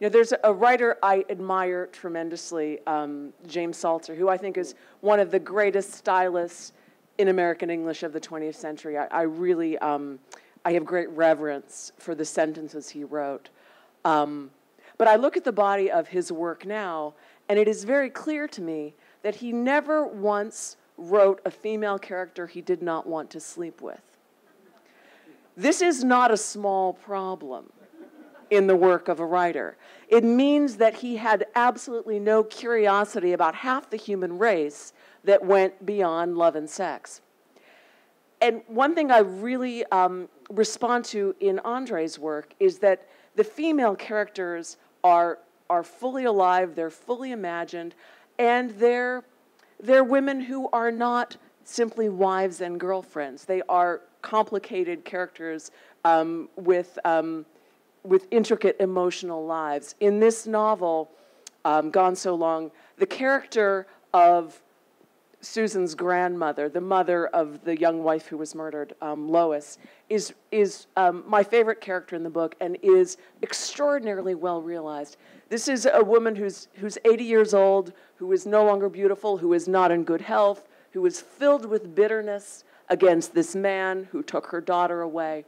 You know, there's a writer I admire tremendously, um, James Salter, who I think is one of the greatest stylists in American English of the 20th century. I, I really, um, I have great reverence for the sentences he wrote. Um, but I look at the body of his work now, and it is very clear to me that he never once wrote a female character he did not want to sleep with. This is not a small problem in the work of a writer. It means that he had absolutely no curiosity about half the human race that went beyond love and sex. And one thing I really um, respond to in Andre's work is that the female characters are, are fully alive, they're fully imagined, and they're, they're women who are not simply wives and girlfriends. They are complicated characters um, with, um, with intricate emotional lives. In this novel, um, Gone So Long, the character of Susan's grandmother, the mother of the young wife who was murdered, um, Lois, is, is um, my favorite character in the book and is extraordinarily well realized. This is a woman who's, who's 80 years old, who is no longer beautiful, who is not in good health, who is filled with bitterness against this man who took her daughter away.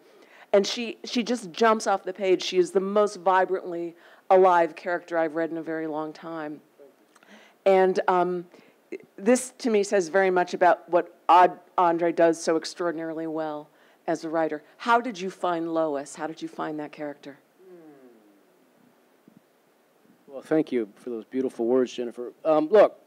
And she, she just jumps off the page. She is the most vibrantly alive character I've read in a very long time. And um, this to me says very much about what Andre does so extraordinarily well as a writer. How did you find Lois? How did you find that character? Well, thank you for those beautiful words, Jennifer. Um, look,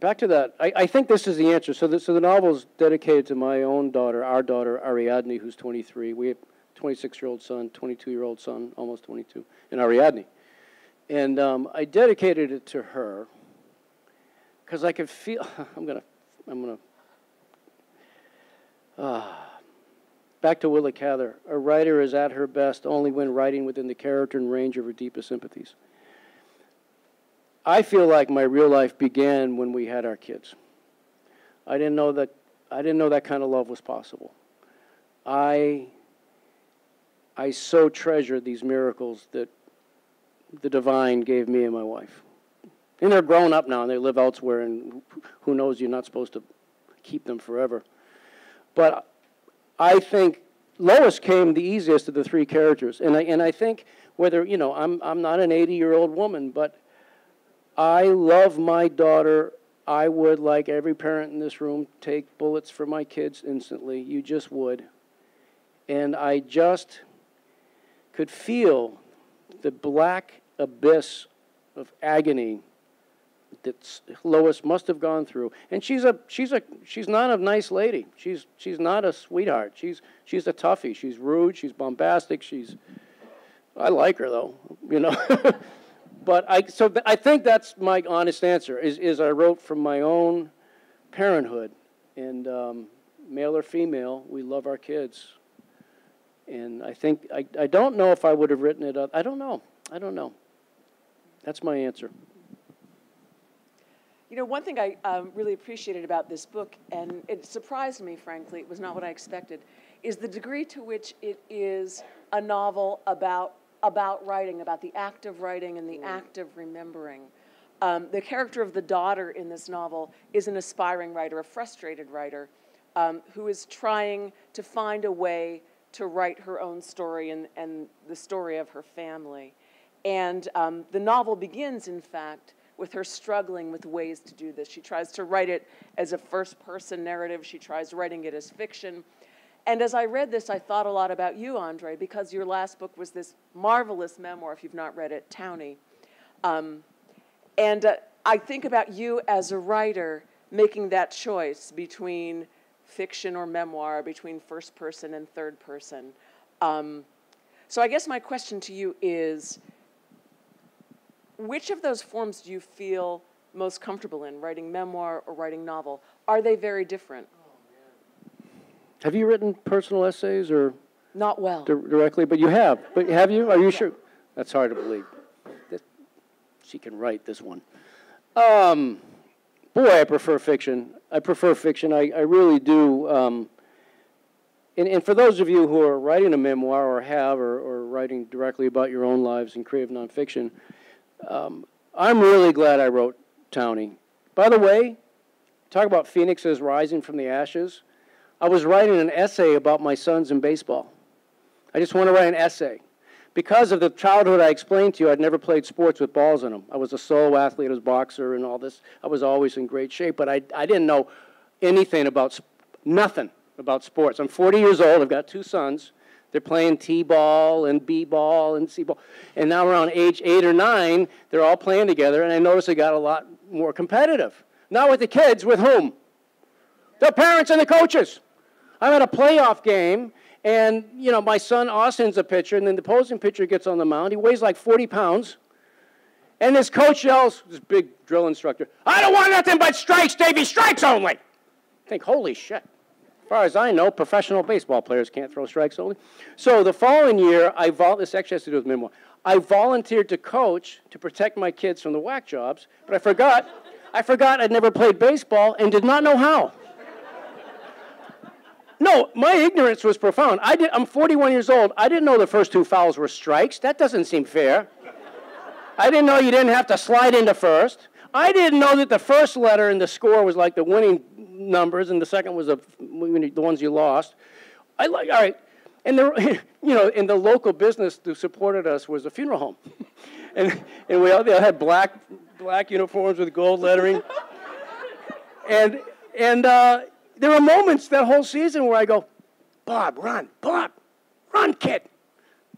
back to that. I, I, think this is the answer. So the, so the novel is dedicated to my own daughter, our daughter, Ariadne, who's 23. We have 26-year-old son, 22-year-old son, almost 22, and Ariadne. And um, I dedicated it to her because I could feel. I'm gonna. I'm gonna. Uh, back to Willa Cather. A writer is at her best only when writing within the character and range of her deepest sympathies. I feel like my real life began when we had our kids. I didn't know that. I didn't know that kind of love was possible. I. I so treasure these miracles that the divine gave me and my wife. And they're grown up now and they live elsewhere, and who knows, you're not supposed to keep them forever. But I think Lois came the easiest of the three characters. And I, and I think whether, you know, I'm, I'm not an 80 year old woman, but I love my daughter. I would, like every parent in this room, take bullets for my kids instantly. You just would. And I just could feel the black abyss of agony that Lois must have gone through. And she's a she's a she's not a nice lady. She's she's not a sweetheart. She's she's a toughie. She's rude. She's bombastic. She's I like her though, you know. but I so I think that's my honest answer. Is is I wrote from my own parenthood, and um, male or female, we love our kids. And I think I I don't know if I would have written it. Up. I don't know. I don't know. That's my answer. You know, one thing I um, really appreciated about this book, and it surprised me, frankly, it was not what I expected, is the degree to which it is a novel about about writing, about the act of writing and the mm. act of remembering. Um, the character of the daughter in this novel is an aspiring writer, a frustrated writer, um, who is trying to find a way to write her own story and, and the story of her family. And um, the novel begins, in fact, with her struggling with ways to do this. She tries to write it as a first person narrative, she tries writing it as fiction. And as I read this, I thought a lot about you, Andre, because your last book was this marvelous memoir, if you've not read it, Townie. Um, and uh, I think about you as a writer making that choice between fiction or memoir, between first person and third person. Um, so I guess my question to you is which of those forms do you feel most comfortable in, writing memoir or writing novel? Are they very different? Have you written personal essays or? Not well. Di- directly, but you have. But have you? Are you yeah. sure? That's hard to believe. This, she can write this one. Um, boy, I prefer fiction. I prefer fiction. I, I really do. Um, and, and for those of you who are writing a memoir or have or, or writing directly about your own lives in creative nonfiction, um, I'm really glad I wrote Townie. By the way, talk about phoenixes rising from the ashes. I was writing an essay about my sons in baseball. I just want to write an essay. Because of the childhood I explained to you, I'd never played sports with balls in them. I was a solo athlete, I was a boxer and all this. I was always in great shape, but I, I didn't know anything about, nothing about sports. I'm 40 years old. I've got two sons. They're playing T-ball and B-ball and C-ball. And now around age eight or nine, they're all playing together, and I notice they got a lot more competitive. Not with the kids, with whom? The parents and the coaches. I'm at a playoff game, and you know my son Austin's a pitcher, and then the opposing pitcher gets on the mound. He weighs like 40 pounds, and this coach yells, this big drill instructor, "I don't want nothing but strikes, Davy, strikes only." I think, holy shit. As far as I know, professional baseball players can't throw strikes only. So the following year, I vol- this actually has to do with memoir. I volunteered to coach to protect my kids from the whack jobs, but I forgot. I forgot I'd never played baseball and did not know how. No, my ignorance was profound. I did, I'm 41 years old. I didn't know the first two fouls were strikes. That doesn't seem fair. I didn't know you didn't have to slide into first. I didn't know that the first letter in the score was like the winning numbers, and the second was the, the ones you lost. I like, all right. And the, you know, in the local business who supported us was a funeral home. and, and we all, they had black, black uniforms with gold lettering. and, and uh, there were moments that whole season where I go, Bob, run, Bob, run, kid.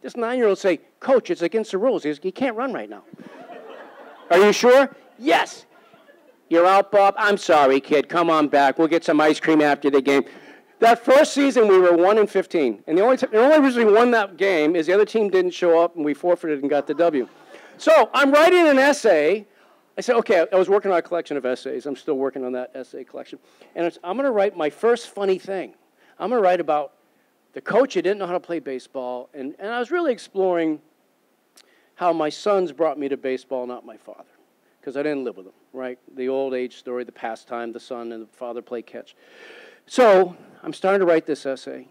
This nine-year-old say, Coach, it's against the rules. He, he can't run right now. Are you sure? Yes. You're out, Bob? I'm sorry, kid. Come on back. We'll get some ice cream after the game. That first season, we were 1 in 15. And the only, t- the only reason we won that game is the other team didn't show up and we forfeited and got the W. So I'm writing an essay. I said, okay, I was working on a collection of essays. I'm still working on that essay collection. And I'm going to write my first funny thing. I'm going to write about the coach who didn't know how to play baseball. And, and I was really exploring how my sons brought me to baseball, not my father because I didn't live with them, right? The old age story, the pastime, the son and the father play catch. So I'm starting to write this essay.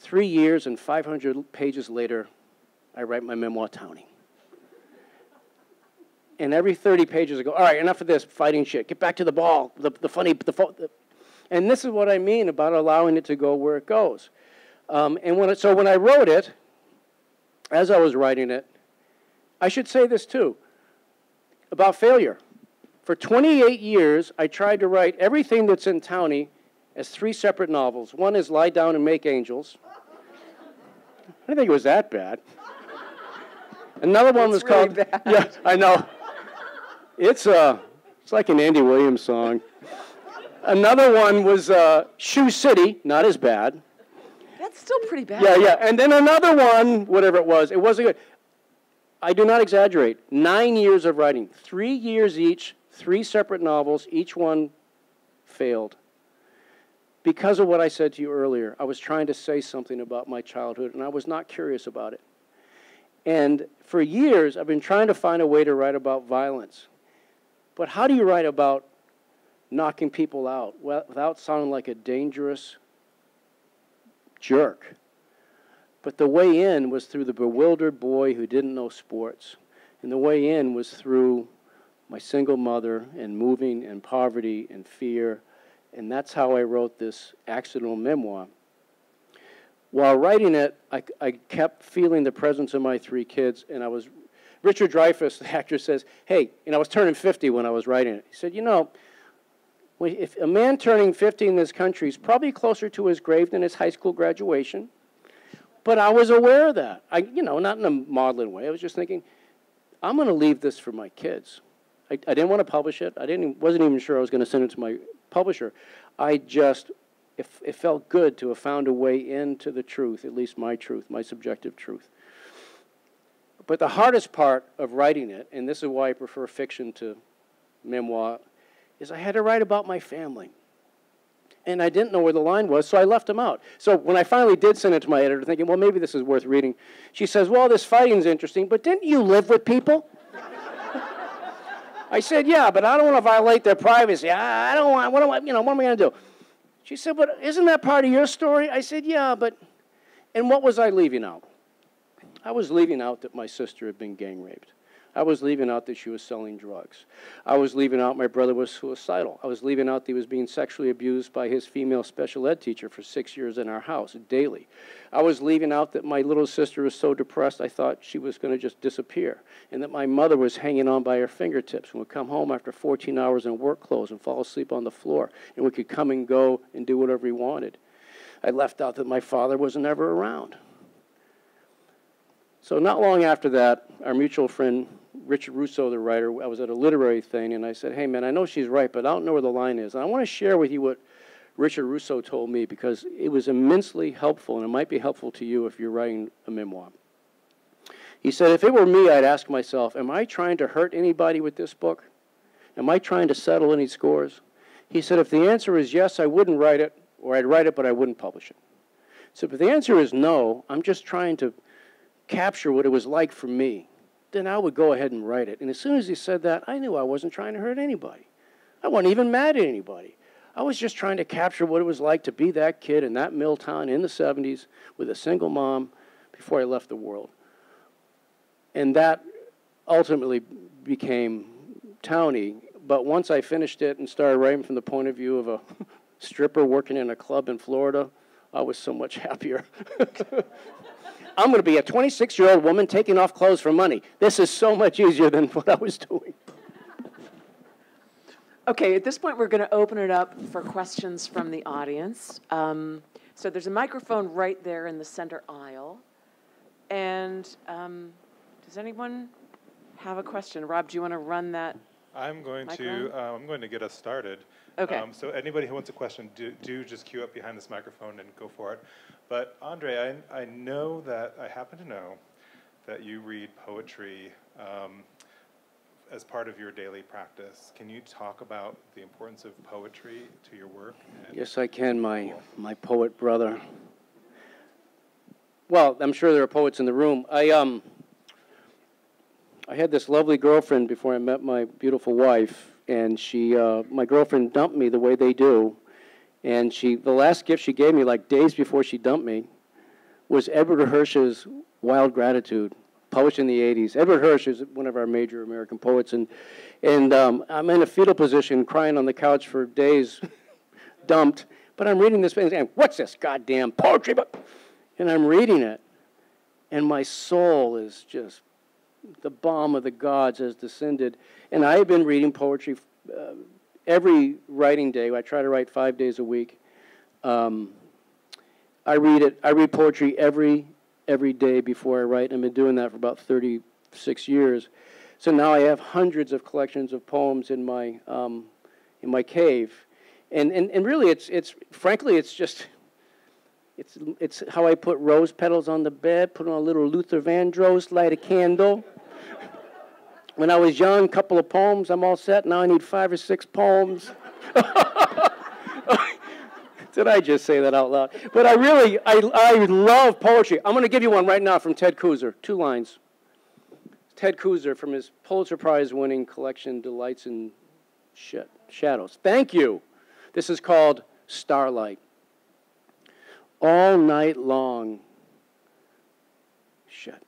Three years and 500 pages later, I write my memoir, Townie. And every 30 pages, I go, all right, enough of this fighting shit. Get back to the ball, the, the funny, the, the, and this is what I mean about allowing it to go where it goes. Um, and when it, so when I wrote it, as I was writing it, I should say this too about failure. For 28 years, I tried to write everything that's in Townie as three separate novels. One is Lie Down and Make Angels. I didn't think it was that bad. Another one it's was really called. Bad. Yeah, I know. It's uh, it's like an Andy Williams song. Another one was uh, Shoe City, not as bad. That's still pretty bad. Yeah, yeah. And then another one, whatever it was, it wasn't good. I do not exaggerate. Nine years of writing, three years each, three separate novels, each one failed. Because of what I said to you earlier, I was trying to say something about my childhood, and I was not curious about it. And for years, I've been trying to find a way to write about violence. But how do you write about knocking people out without sounding like a dangerous jerk? But the way in was through the bewildered boy who didn't know sports. And the way in was through my single mother and moving and poverty and fear. And that's how I wrote this accidental memoir. While writing it, I, I kept feeling the presence of my three kids, and I was Richard Dreyfuss, the actor, says, Hey, and I was turning 50 when I was writing it. He said, You know, if a man turning 50 in this country is probably closer to his grave than his high school graduation, but I was aware of that. I, you know, not in a maudlin way. I was just thinking, I'm going to leave this for my kids. I, I didn't want to publish it. I didn't, wasn't even sure I was going to send it to my publisher. I just, it, it felt good to have found a way into the truth, at least my truth, my subjective truth. But the hardest part of writing it, and this is why I prefer fiction to memoir, is I had to write about my family and I didn't know where the line was, so I left them out. So when I finally did send it to my editor, thinking, well, maybe this is worth reading, she says, well, this fighting's interesting, but didn't you live with people? I said, yeah, but I don't want to violate their privacy. I, I don't want, what am I, you know, what am I going to do? She said, but isn't that part of your story? I said, yeah, but, and what was I leaving out? I was leaving out that my sister had been gang raped. I was leaving out that she was selling drugs. I was leaving out my brother was suicidal. I was leaving out that he was being sexually abused by his female special ed teacher for six years in our house daily. I was leaving out that my little sister was so depressed I thought she was going to just disappear, and that my mother was hanging on by her fingertips and would come home after 14 hours in work clothes and fall asleep on the floor, and we could come and go and do whatever we wanted. I left out that my father was never around. So not long after that, our mutual friend Richard Russo, the writer, I was at a literary thing, and I said, hey, man, I know she's right, but I don't know where the line is. And I want to share with you what Richard Russo told me because it was immensely helpful, and it might be helpful to you if you're writing a memoir. He said, if it were me, I'd ask myself, am I trying to hurt anybody with this book? Am I trying to settle any scores? He said, if the answer is yes, I wouldn't write it, or I'd write it, but I wouldn't publish it. So if the answer is no, I'm just trying to capture what it was like for me then I would go ahead and write it. And as soon as he said that, I knew I wasn't trying to hurt anybody. I wasn't even mad at anybody. I was just trying to capture what it was like to be that kid in that mill town in the 70s with a single mom before I left the world. And that ultimately became Townie. But once I finished it and started writing from the point of view of a stripper working in a club in Florida, I was so much happier. I'm going to be a 26 year old woman taking off clothes for money. This is so much easier than what I was doing. Okay, at this point, we're going to open it up for questions from the audience. Um, so there's a microphone right there in the center aisle. And um, does anyone have a question? Rob, do you want to run that? I'm going to. Uh, I'm going to get us started. Okay. Um, so anybody who wants a question, do, do just queue up behind this microphone and go for it. But Andre, I, I know that, I happen to know that you read poetry um, as part of your daily practice. Can you talk about the importance of poetry to your work? Yes, I can, my, my poet brother. Well, I'm sure there are poets in the room. I, um, I had this lovely girlfriend before I met my beautiful wife, and she, uh, my girlfriend dumped me the way they do, and she, the last gift she gave me, like days before she dumped me, was Edward Hirsch's Wild Gratitude, published in the 80s. Edward Hirsch is one of our major American poets, and, and um, I'm in a fetal position, crying on the couch for days, dumped. But I'm reading this and what's this goddamn poetry book? And I'm reading it, and my soul is just, the balm of the gods has descended. And I have been reading poetry uh, every writing day. I try to write five days a week. Um, I read it. I read poetry every every day before I write. I've been doing that for about 36 years. So now I have hundreds of collections of poems in my um, in my cave, and, and and really, it's it's frankly, it's just. It's, it's how I put rose petals on the bed, put on a little Luther Vandross, light a candle. When I was young, couple of poems, I'm all set. Now I need five or six poems. Did I just say that out loud? But I really, I, I love poetry. I'm going to give you one right now from Ted Kooser, two lines. Ted Kooser from his Pulitzer Prize winning collection, Delights in Shadows. Thank you. This is called Starlight. All night long, shut.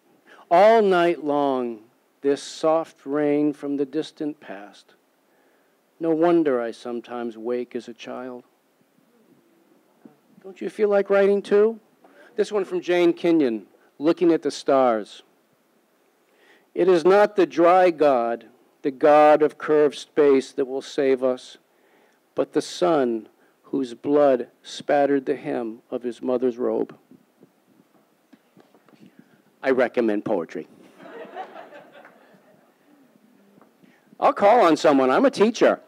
All night long, this soft rain from the distant past. No wonder I sometimes wake as a child. Don't you feel like writing too? This one from Jane Kenyon, Looking at the Stars. It is not the dry God, the God of curved space, that will save us, but the Son whose blood spattered the hem of his mother's robe. I recommend poetry. I'll call on someone. I'm a teacher.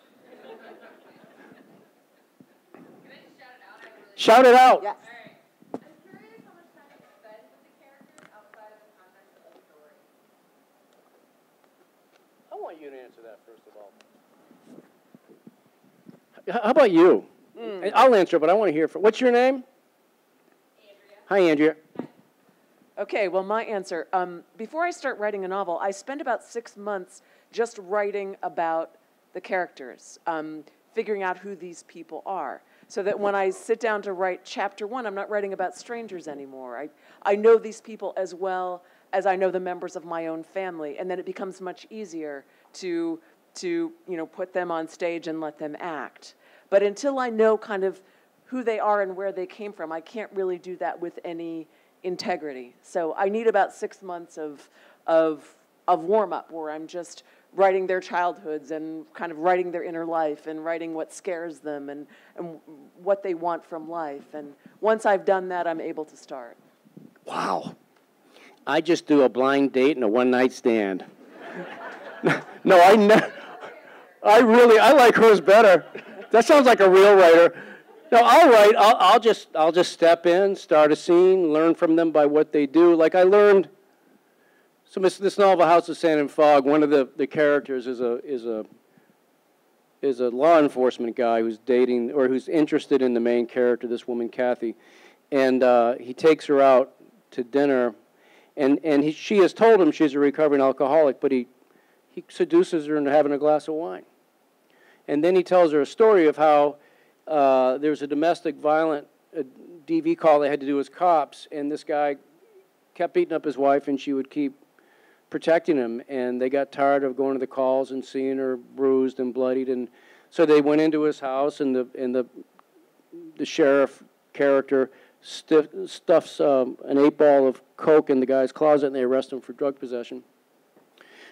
Shout it out. Yes. I want you to answer that first of all. How about you? Mm. I'll answer, but I want to hear from. What's your name? Andrea. Hi, Andrea. Okay, well, my answer. Um, before I start writing a novel, I spend about six months just writing about the characters, um, figuring out who these people are. So that when I sit down to write chapter one, I'm not writing about strangers anymore. I, I know these people as well as I know the members of my own family, and then it becomes much easier to, to you know, put them on stage and let them act. But until I know kind of who they are and where they came from, I can't really do that with any integrity. So I need about six months of, of, of warm up where I'm just writing their childhoods and kind of writing their inner life and writing what scares them and, and what they want from life. And once I've done that, I'm able to start. Wow. I just do a blind date and a one night stand. no, I ne- I really I like hers better. That sounds like a real writer. No, I'll write. I'll, I'll just I'll just step in, start a scene, learn from them by what they do. Like I learned. So this, this novel, House of Sand and Fog, one of the, the characters is a is a is a law enforcement guy who's dating or who's interested in the main character, this woman Kathy, and uh, he takes her out to dinner and, and he, she has told him she's a recovering alcoholic, but he, he seduces her into having a glass of wine. And then he tells her a story of how uh, there was a domestic violent a DV call they had to do as cops, and this guy kept beating up his wife, and she would keep protecting him. And they got tired of going to the calls and seeing her bruised and bloodied, and so they went into his house, and the and the the sheriff character stuffs um, an eight ball of coke in the guy's closet and they arrest him for drug possession.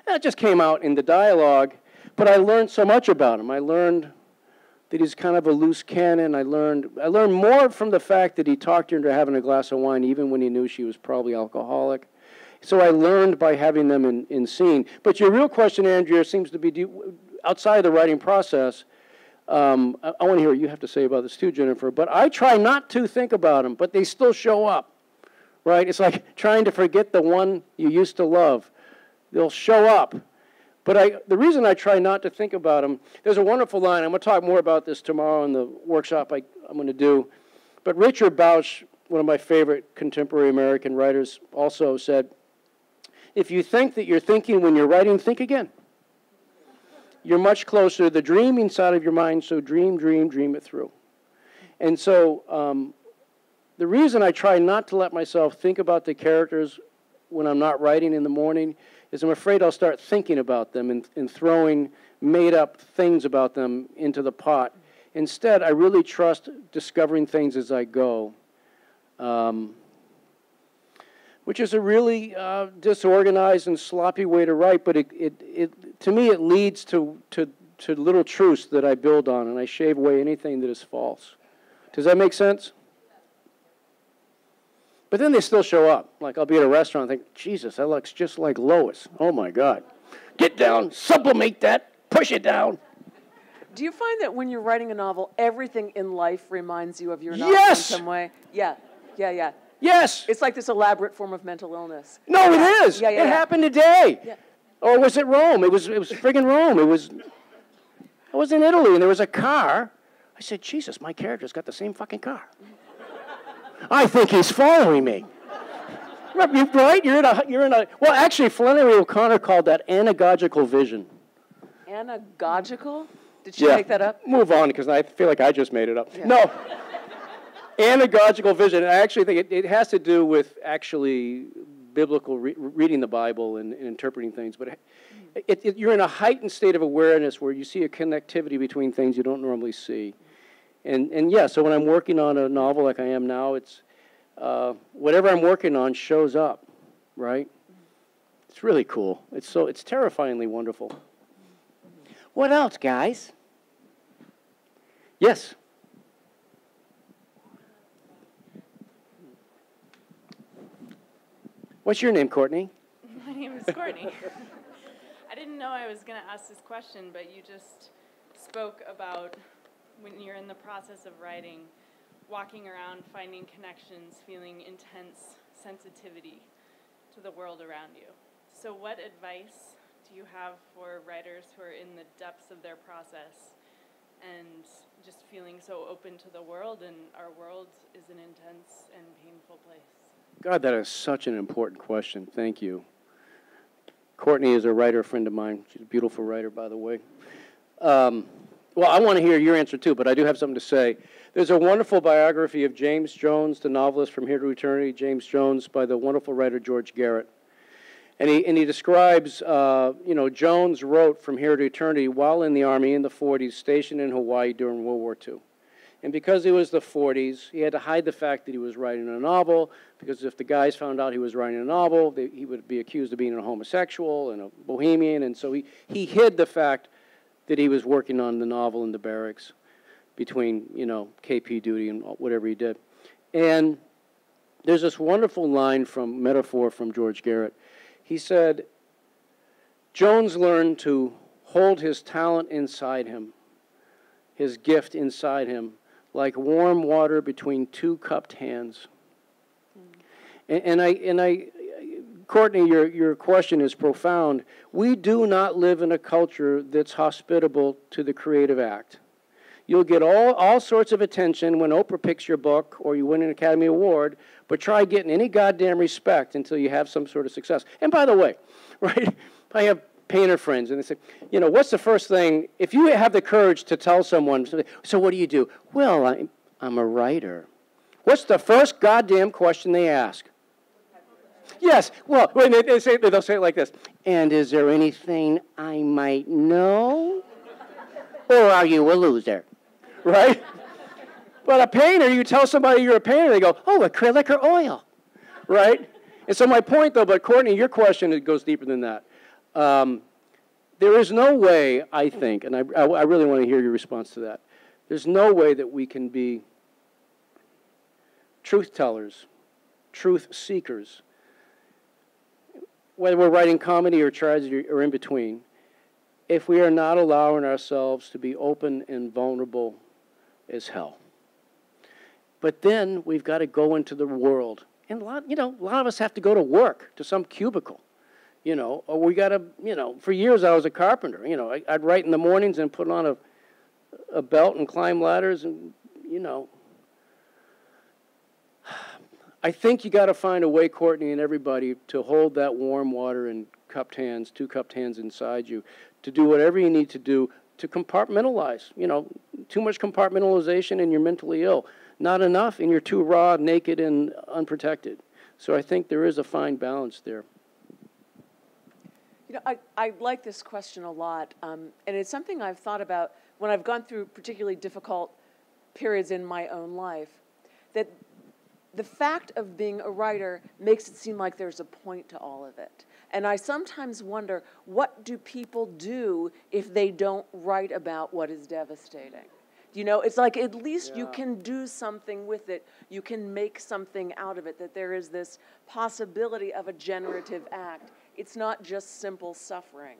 That just came out in the dialogue, but I learned so much about him. I learned that he's kind of a loose cannon. I learned I learned more from the fact that he talked her into having a glass of wine even when he knew she was probably alcoholic. So I learned by having them in, in scene. But your real question, Andrea, seems to be do, outside the writing process um, I, I want to hear what you have to say about this too, Jennifer. But I try not to think about them, but they still show up, right? It's like trying to forget the one you used to love. They'll show up. But I, the reason I try not to think about them, there's a wonderful line. I'm going to talk more about this tomorrow in the workshop I, I'm going to do. But Richard Bausch, one of my favorite contemporary American writers, also said, If you think that you're thinking when you're writing, think again you're much closer to the dreaming side of your mind, so dream, dream, dream it through. And so um, the reason I try not to let myself think about the characters when I'm not writing in the morning is I'm afraid I'll start thinking about them and, and throwing made up things about them into the pot. Instead, I really trust discovering things as I go. Um, which is a really uh, disorganized and sloppy way to write, but it, it, it, to me it leads to, to, to little truths that I build on, and I shave away anything that is false. Does that make sense? But then they still show up. Like I'll be at a restaurant and think, Jesus, that looks just like Lois. Oh my God. Get down, sublimate that, push it down. Do you find that when you're writing a novel, everything in life reminds you of your novel yes! in some way? Yeah, yeah, yeah. Yes. It's like this elaborate form of mental illness. No, it is. Yeah, yeah, it yeah. happened today. Yeah. Or was it Rome? It was it was friggin' Rome. It was I was in Italy and there was a car. I said, Jesus, my character's got the same fucking car. I think he's following me. Right? You're in a you're in a well actually Flannery O'Connor called that anagogical vision. Anagogical? Did she Yeah. make that up? Move on because I feel like I just made it up. No. Anagogical vision. I actually think it, it has to do with actually biblical re- reading the Bible and, and interpreting things. But it, it, you're in a heightened state of awareness where you see a connectivity between things you don't normally see. And, and yeah, so when I'm working on a novel like I am now, it's uh, whatever I'm working on shows up, right? It's really cool. It's so it's terrifyingly wonderful. What else, guys? Yes. What's your name, Courtney? My name is Courtney. I didn't know I was going to ask this question, but you just spoke about when you're in the process of writing, walking around, finding connections, feeling intense sensitivity to the world around you. So, what advice do you have for writers who are in the depths of their process and just feeling so open to the world? And our world is an intense and painful place. God, that is such an important question. Thank you. Courtney is a writer friend of mine. She's a beautiful writer, by the way. Um, well, I want to hear your answer too, but I do have something to say. There's a wonderful biography of James Jones, the novelist from Here to Eternity, James Jones, by the wonderful writer George Garrett. And he, and he describes, uh, you know, Jones wrote From Here to Eternity while in the Army in the 40s, stationed in Hawaii during World War II. And because it was the 40s, he had to hide the fact that he was writing a novel, because if the guys found out he was writing a novel, they, he would be accused of being a homosexual and a bohemian. And so he, he hid the fact that he was working on the novel in the barracks between, you know, KP duty and whatever he did. And there's this wonderful line from metaphor from George Garrett. He said, Jones learned to hold his talent inside him, his gift inside him, like warm water between two cupped hands. And, and, I, and I, Courtney, your, your question is profound. We do not live in a culture that's hospitable to the creative act. You'll get all, all sorts of attention when Oprah picks your book or you win an Academy Award, but try getting any goddamn respect until you have some sort of success. And by the way, right, I have painter friends and they say, you know, what's the first thing, if you have the courage to tell someone, so what do you do? Well, I'm, I'm a writer. What's the first goddamn question they ask? Yes, well, they, they say, they'll say it like this And is there anything I might know? Or are you a loser? right? But a painter, you tell somebody you're a painter, they go, oh, acrylic or oil, right? And so my point, though, but Courtney, your question it goes deeper than that. Um, there is no way, I think, and I, I really want to hear your response to that. There's no way that we can be truth tellers, truth seekers, whether we're writing comedy or tragedy or in between, if we are not allowing ourselves to be open and vulnerable as hell. But then we've got to go into the world. And a lot, you know, a lot of us have to go to work, to some cubicle, you know, or we got to, you know, for years I was a carpenter. You know, I, would write in the mornings and put on a, a belt and climb ladders and, you know. I think you got to find a way, Courtney and everybody, to hold that warm water in cupped hands, two cupped hands inside you, to do whatever you need to do to compartmentalize. You know, too much compartmentalization and you're mentally ill. Not enough and you're too raw, naked, and unprotected. So I think there is a fine balance there. You know, I, I like this question a lot, um, and it's something I've thought about when I've gone through particularly difficult periods in my own life. That the fact of being a writer makes it seem like there's a point to all of it. And I sometimes wonder what do people do if they don't write about what is devastating? You know, it's like at least yeah. you can do something with it. You can make something out of it, that there is this possibility of a generative act. It's not just simple suffering.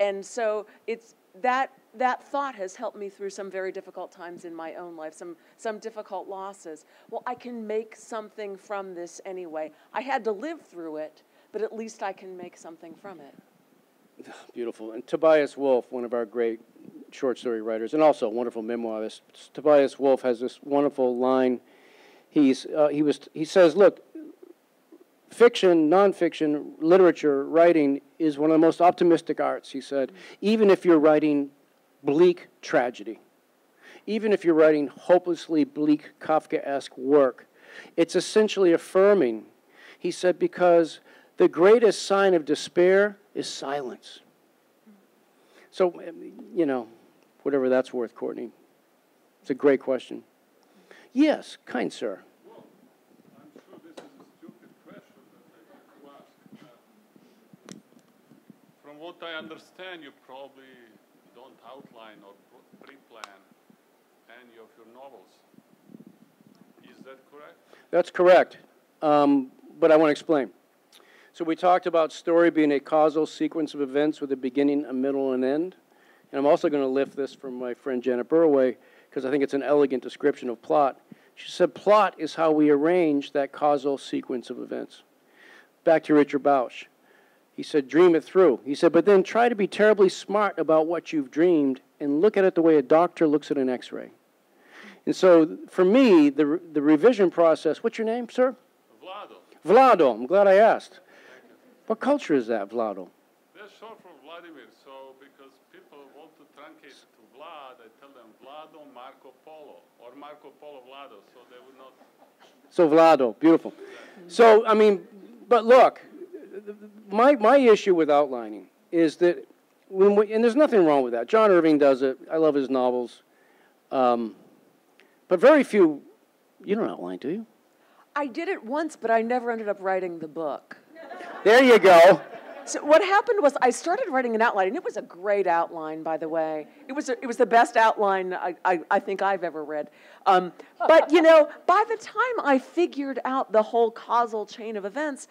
And so it's that that thought has helped me through some very difficult times in my own life, some some difficult losses. Well, I can make something from this anyway. I had to live through it, but at least I can make something from it. Beautiful. And Tobias Wolff, one of our great short story writers, and also a wonderful memoirist, Tobias Wolff has this wonderful line. He's, uh, he, was, he says, Look, fiction, nonfiction, literature, writing is one of the most optimistic arts, he said, even if you're writing bleak tragedy, even if you're writing hopelessly bleak Kafka esque work. It's essentially affirming, he said, because the greatest sign of despair is silence. So, you know, whatever that's worth, Courtney. It's a great question. Yes, kind sir. Well, I'm sure this is a stupid question that I want to ask. from what I understand, you probably don't outline or pre-plan any of your novels. Is that correct? That's correct. Um, but I want to explain. So we talked about story being a causal sequence of events with a beginning, a middle, and end. And I'm also going to lift this from my friend Janet Burroway because I think it's an elegant description of plot. She said plot is how we arrange that causal sequence of events. Back to Richard Bausch. He said, dream it through. He said, but then try to be terribly smart about what you've dreamed and look at it the way a doctor looks at an x ray. And so for me, the, the revision process, what's your name, sir? Vlado. Vlado, I'm glad I asked. What culture is that, Vlado? They're short for Vladimir, so because people want to truncate to Vlad, I tell them Vlado Marco Polo or Marco Polo Vlado, so they would not. So Vlado, beautiful. So I mean, but look, my my issue with outlining is that when we, and there's nothing wrong with that. John Irving does it. I love his novels, um, but very few. You don't outline, do you? I did it once, but I never ended up writing the book. There you go. So what happened was I started writing an outline, and it was a great outline, by the way. It was, a, it was the best outline I, I, I think I've ever read. Um, but, you know, by the time I figured out the whole causal chain of events,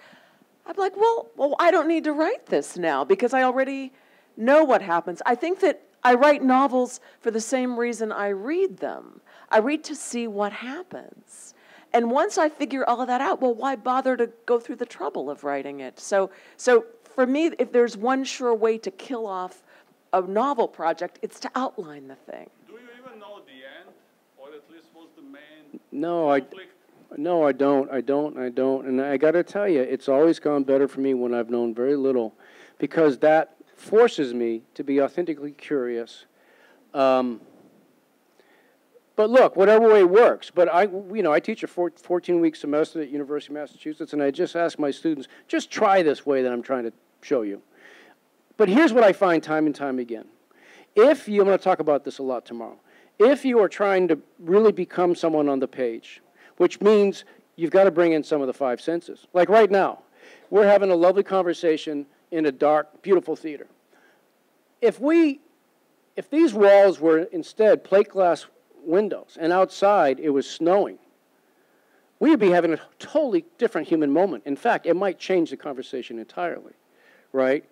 I'm like, well, well, I don't need to write this now because I already know what happens. I think that I write novels for the same reason I read them. I read to see what happens. And once I figure all of that out, well, why bother to go through the trouble of writing it? So, so for me, if there's one sure way to kill off a novel project, it's to outline the thing. Do you even know the end, or at least was the main No, I, conflict? No, I don't. I don't. I don't. And I got to tell you, it's always gone better for me when I've known very little, because that forces me to be authentically curious. Um, but look, whatever way works. But I, you know, I teach a 14-week semester at University of Massachusetts, and I just ask my students, just try this way that I'm trying to show you. But here's what I find time and time again. If you, I'm going to talk about this a lot tomorrow. If you are trying to really become someone on the page, which means you've got to bring in some of the five senses. Like right now, we're having a lovely conversation in a dark, beautiful theater. If we, if these walls were instead plate glass windows, and outside it was snowing, we would be having a totally different human moment. In fact, it might change the conversation entirely, right?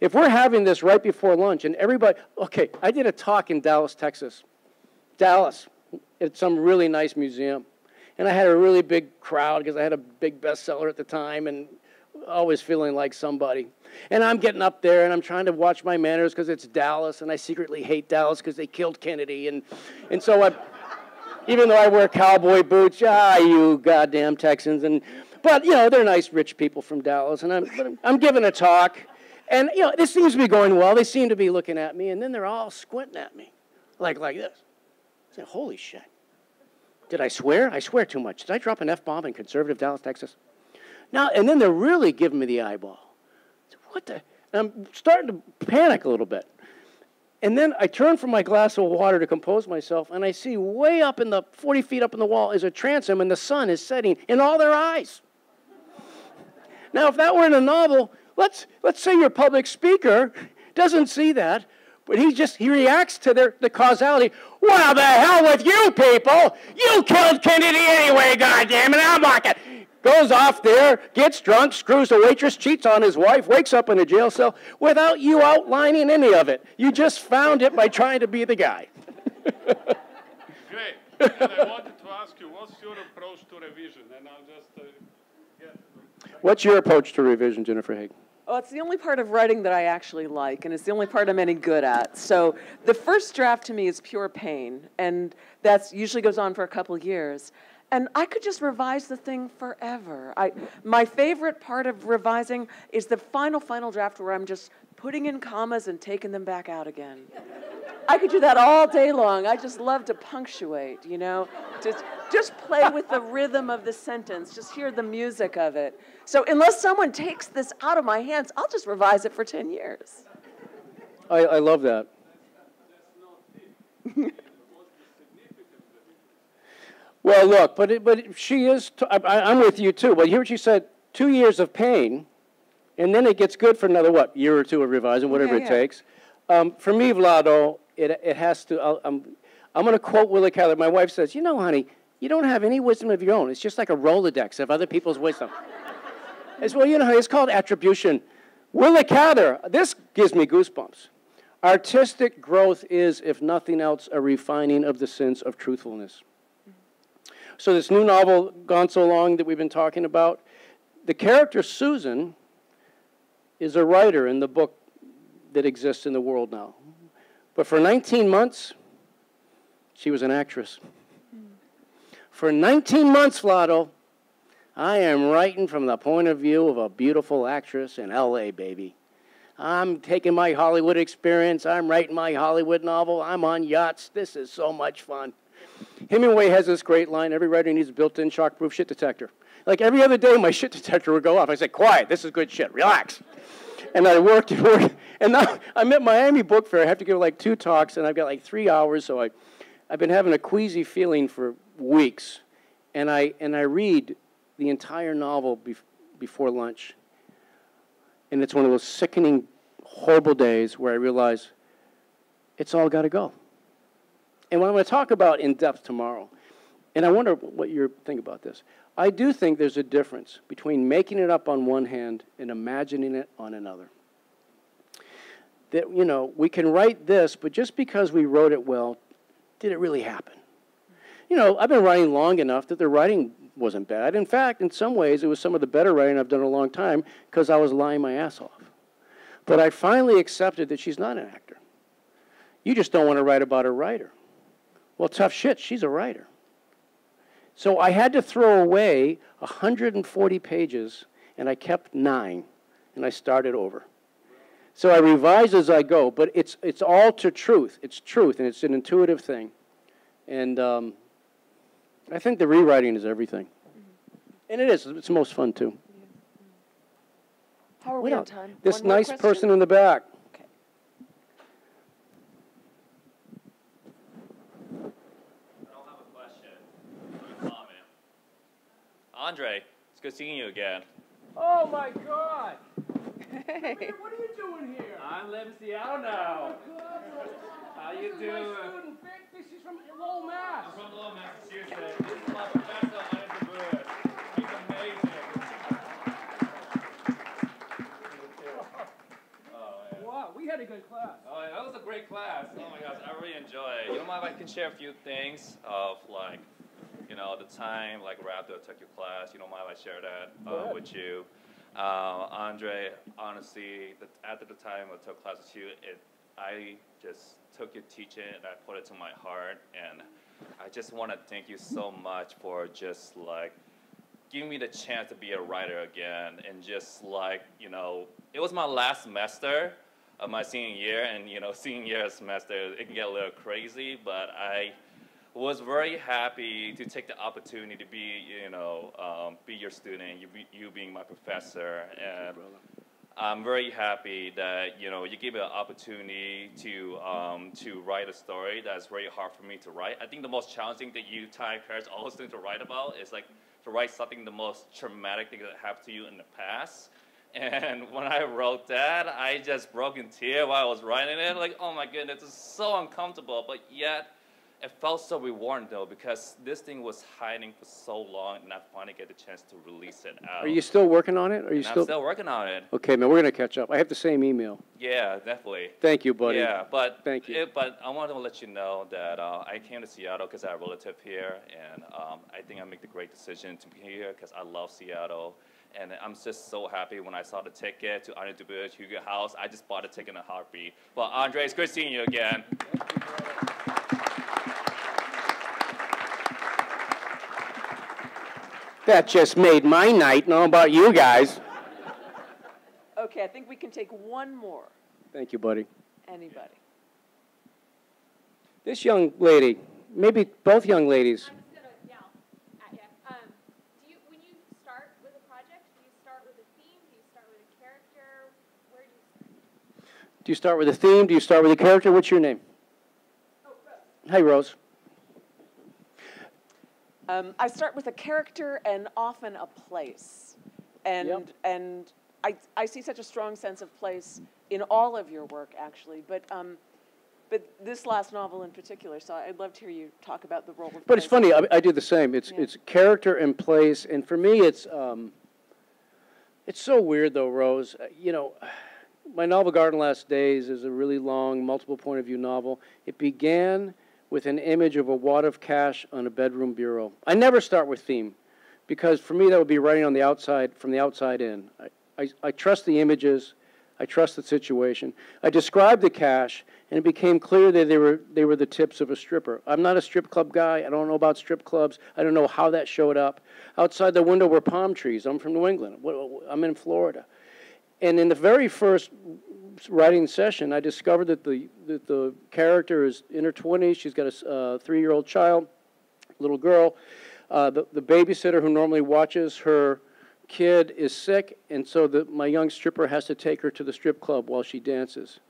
If we're having this right before lunch and everybody, okay, I did a talk in Dallas, Texas. Dallas, at some really nice museum. And I had a really big crowd because I had a big bestseller at the time and always feeling like somebody. And I'm getting up there and I'm trying to watch my manners because it's Dallas and I secretly hate Dallas because they killed Kennedy. And, and so I, even though I wear cowboy boots, ah, you goddamn Texans. And, but, you know, they're nice, rich people from Dallas. And I'm, I'm, giving a talk. And, you know, this seems to be going well. They seem to be looking at me. And then they're all squinting at me like, like this. I said, holy shit. Did I swear? I swear too much. Did I drop an F bomb in conservative Dallas, Texas? Now, and then they're really giving me the eyeball. What the? And I'm starting to panic a little bit. And then I turn from my glass of water to compose myself, and I see way up in the 40 feet up in the wall is a transom, and the sun is setting in all their eyes. Now, if that were in a novel, let's, let's say your public speaker doesn't see that, but he just he reacts to their, the causality. Well, the hell with you people! You killed Kennedy anyway, goddamn it! I'm like it. Goes off there, gets drunk, screws a waitress, cheats on his wife, wakes up in a jail cell without you outlining any of it. You just found it by trying to be the guy. Great. And I wanted to ask you, what's your approach to revision? And I'll just uh, get. What's your approach to revision, Jennifer Haigh? Oh, it's the only part of writing that I actually like, and it's the only part I'm any good at. So the first draft to me is pure pain, and that usually goes on for a couple years. And I could just revise the thing forever. I, my favorite part of revising is the final, final draft where I'm just putting in commas and taking them back out again. I could do that all day long. I just love to punctuate, you know? Just, just play with the rhythm of the sentence, just hear the music of it. So unless someone takes this out of my hands, I'll just revise it for 10 years. I, I love that. Well, look, but it, but she is. T- I, am with you too. But here she said, two years of pain, and then it gets good for another what year or two of revising, whatever Yeah, it takes. Um, for me, Vlado, it it has to. I'll, I'm I'm going to quote Willa Cather. My wife says, "You know, honey, you don't have any wisdom of your own. It's just like a rolodex of other people's wisdom." Well, you know, it's called attribution. Willa Cather. This gives me goosebumps. Artistic growth is, if nothing else, a refining of the sense of truthfulness. So this new novel, Gone So Long, that we've been talking about, the character Susan is a writer in the book that exists in the world now. But for 19 months, she was an actress. For 19 months, Vlado, I am writing from the point of view of a beautiful actress in LA, baby. I'm taking my Hollywood experience. I'm writing my Hollywood novel. I'm on yachts. This is so much fun. Hemingway has this great line every writer needs a built in shockproof shit detector. Like every other day, my shit detector would go off. I say, quiet, this is good shit, relax. And I worked and worked. And now I'm at Miami Book Fair. I have to give like two talks, and I've got like three hours, so I, I've been having a queasy feeling for weeks. And I, and I read the entire novel bef- before lunch. And it's one of those sickening, horrible days where I realize it's all got to go. And what I'm going to talk about in depth tomorrow, and I wonder what you think about this. I do think there's a difference between making it up on one hand and imagining it on another. That, you know, we can write this, but just because we wrote it well, did it really happen? You know, I've been writing long enough that the writing wasn't bad. In fact, in some ways, it was some of the better writing I've done in a long time because I was lying my ass off. But I finally accepted that she's not an actor. You just don't want to write about a writer. Well, tough shit, she's a writer. So I had to throw away 140 pages, and I kept nine, and I started over. So I revise as I go, but it's, it's all to truth. It's truth, and it's an intuitive thing. And um, I think the rewriting is everything. And it is. It's the most fun, too. How are Wait we on time? This One nice person in the back. Okay. I don't have a question. A comment. Andre, it's good seeing you again. Oh, my God. What are you doing here? I'm living in Seattle now. How you doing? My student, Vic. This is from Lowell, Mass. I'm from Lowell, Massachusetts. This is my professor, Leonard DeBoer. He's amazing. Oh, man. Wow, we had a good class. Oh, yeah, that was a great class. Oh my gosh, I really enjoy it. You don't mind if I can share a few things of like, you know, the time like right after I took your class. You don't mind if I share that uh, with you. Uh, Andre, honestly, the, after the time I took class with you, it, I just took your teaching and I put it to my heart. And I just want to thank you so much for just like giving me the chance to be a writer again and just like you know it was my last semester of my senior year and you know senior year semester it can get a little crazy but i was very happy to take the opportunity to be you know um, be your student you, be, you being my professor and I'm very happy that you know you gave me an opportunity to um, to write a story that's very hard for me to write. I think the most challenging thing you Thai parents always think to write about is like to write something the most traumatic thing that happened to you in the past. And when I wrote that, I just broke in tears while I was writing it. Like, oh my goodness, it's so uncomfortable, but yet it felt so rewarding though because this thing was hiding for so long, and I finally get the chance to release it out. Are you still working on it? Are you And I'm still? still working on it. Okay, man, we're gonna catch up. I have the same email. Yeah, definitely. Thank you, buddy. Yeah, but Thank you. It, but I wanted to let you know that uh, I came to Seattle because I have a relative here, and um, I think I made the great decision to be here because I love Seattle. And I'm just so happy when I saw the ticket to Andre Dubus, Hugo House. I just bought a ticket in a heartbeat. Well, Andre, it's good seeing you again. That just made my night. Know about you guys. Okay, I think we can take one more. Thank you, buddy. Anybody? This young lady, maybe both young ladies. I'm just gonna yell uh, at um, you. Do you, start with a project, do you start with a theme? Do you start with a character? Where do you start? Do you start with a theme? Do you start with a character? What's your name? Oh, Rose. Hi, Rose. Um, I start with a character and often a place. And, Yep. and I, I see such a strong sense of place in all of your work, actually. But, um, but this last novel in particular, so I'd love to hear you talk about the role of But it's funny. I, I do the same. It's Yeah. it's character and place, and for me, it's um, it's so weird though, Rose. Uh, You know, my novel Garden Last Days is a really long, multiple point of view novel. It began with an image of a wad of cash on a bedroom bureau. I never start with theme, because for me that would be writing on the outside from the outside in. I, I, I trust the images. I trust the situation. I described the cash, and it became clear that they were, they were the tips of a stripper. I'm not a strip club guy. I don't know about strip clubs. I don't know how that showed up. Outside the window were palm trees. I'm from New England. I'm in Florida. And in the very first writing session, I discovered that the, that the character is in her 20s. She's got a uh, three year old child, little girl. Uh, the, the babysitter who normally watches her kid is sick, and so the, my young stripper has to take her to the strip club while she dances.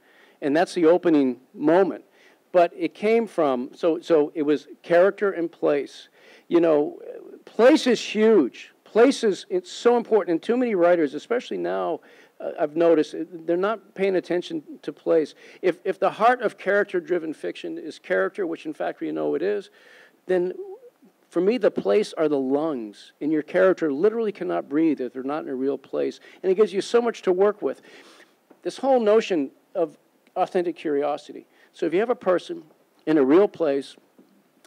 And that's the opening moment. But it came from, so, so it was character and place. You know, place is huge. Place is, it's so important. And too many writers, especially now, I've noticed, uh, they're not paying attention to place. If, if the heart of character driven fiction is character, which in fact we know it is, then for me, the place are the lungs, and your character literally cannot breathe if they're not in a real place. And it gives you so much to work with. This whole notion of authentic curiosity. So if you have a person in a real place,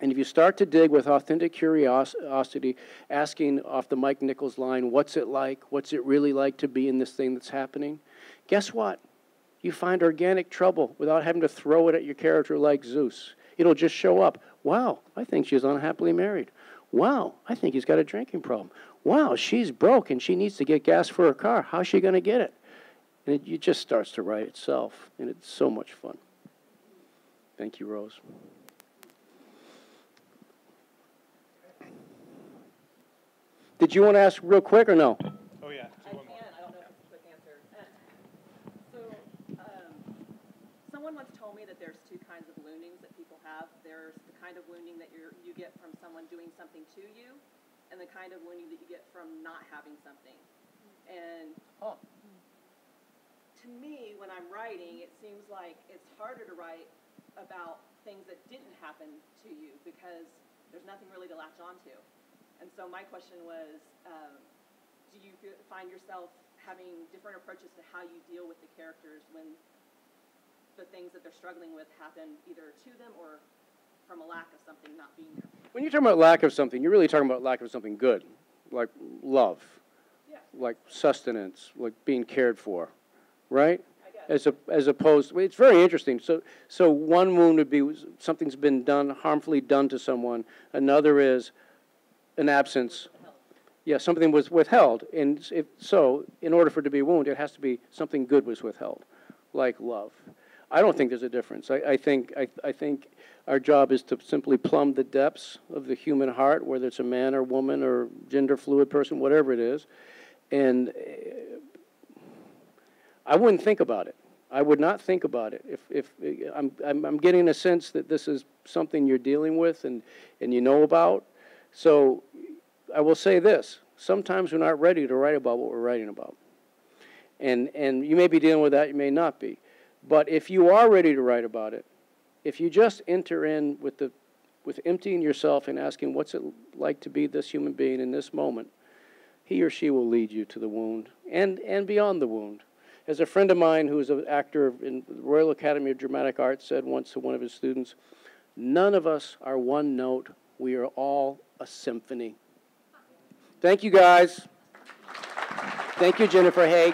and if you start to dig with authentic curiosity, asking off the Mike Nichols line, what's it like? What's it really like to be in this thing that's happening? Guess what? You find organic trouble without having to throw it at your character like Zeus. It'll just show up. Wow, I think she's unhappily married. Wow, I think he's got a drinking problem. Wow, she's broke and she needs to get gas for her car. How's she going to get it? And it, it just starts to write itself, and it's so much fun. Thank you, Rose. Did you want to ask real quick or no? Oh, yeah. I can. I don't know if it's a quick answer. So, um, someone doing something to you and the kind of wounding that you get from not having something. And oh. to me, when I'm writing, it seems like it's harder to write about things that didn't happen to you because there's nothing really to latch onto. And so my question was, um, do you find yourself having different approaches to how you deal with the characters when the things that they're struggling with happen either to them or from a lack of something not being there? When you're talking about lack of something, you're really talking about lack of something good, like love, yeah. like sustenance, like being cared for, right? As, a, as opposed, it's very interesting. So, so one wound would be something's been done, harmfully done to someone. Another is an absence. Yeah, something was withheld. And if, so, in order for it to be wound, it has to be something good was withheld, like love. I don't think there's a difference. I, I think, I, I think our job is to simply plumb the depths of the human heart, whether it's a man or woman or gender fluid person, whatever it is. And eh, I wouldn't think about it. I would not think about it. If, if eh, I'm, I'm, I'm getting a sense that this is something you're dealing with and, and you know about. So I will say this sometimes we're not ready to write about what we're writing about. And, and you may be dealing with that, you may not be. But if you are ready to write about it, if you just enter in with the with emptying yourself and asking what's it like to be this human being in this moment, he or she will lead you to the wound and, and beyond the wound. As a friend of mine who is an actor in the Royal Academy of Dramatic Art said once to one of his students, none of us are one note. We are all a symphony. Thank you, guys. Thank you, Jennifer Haigh.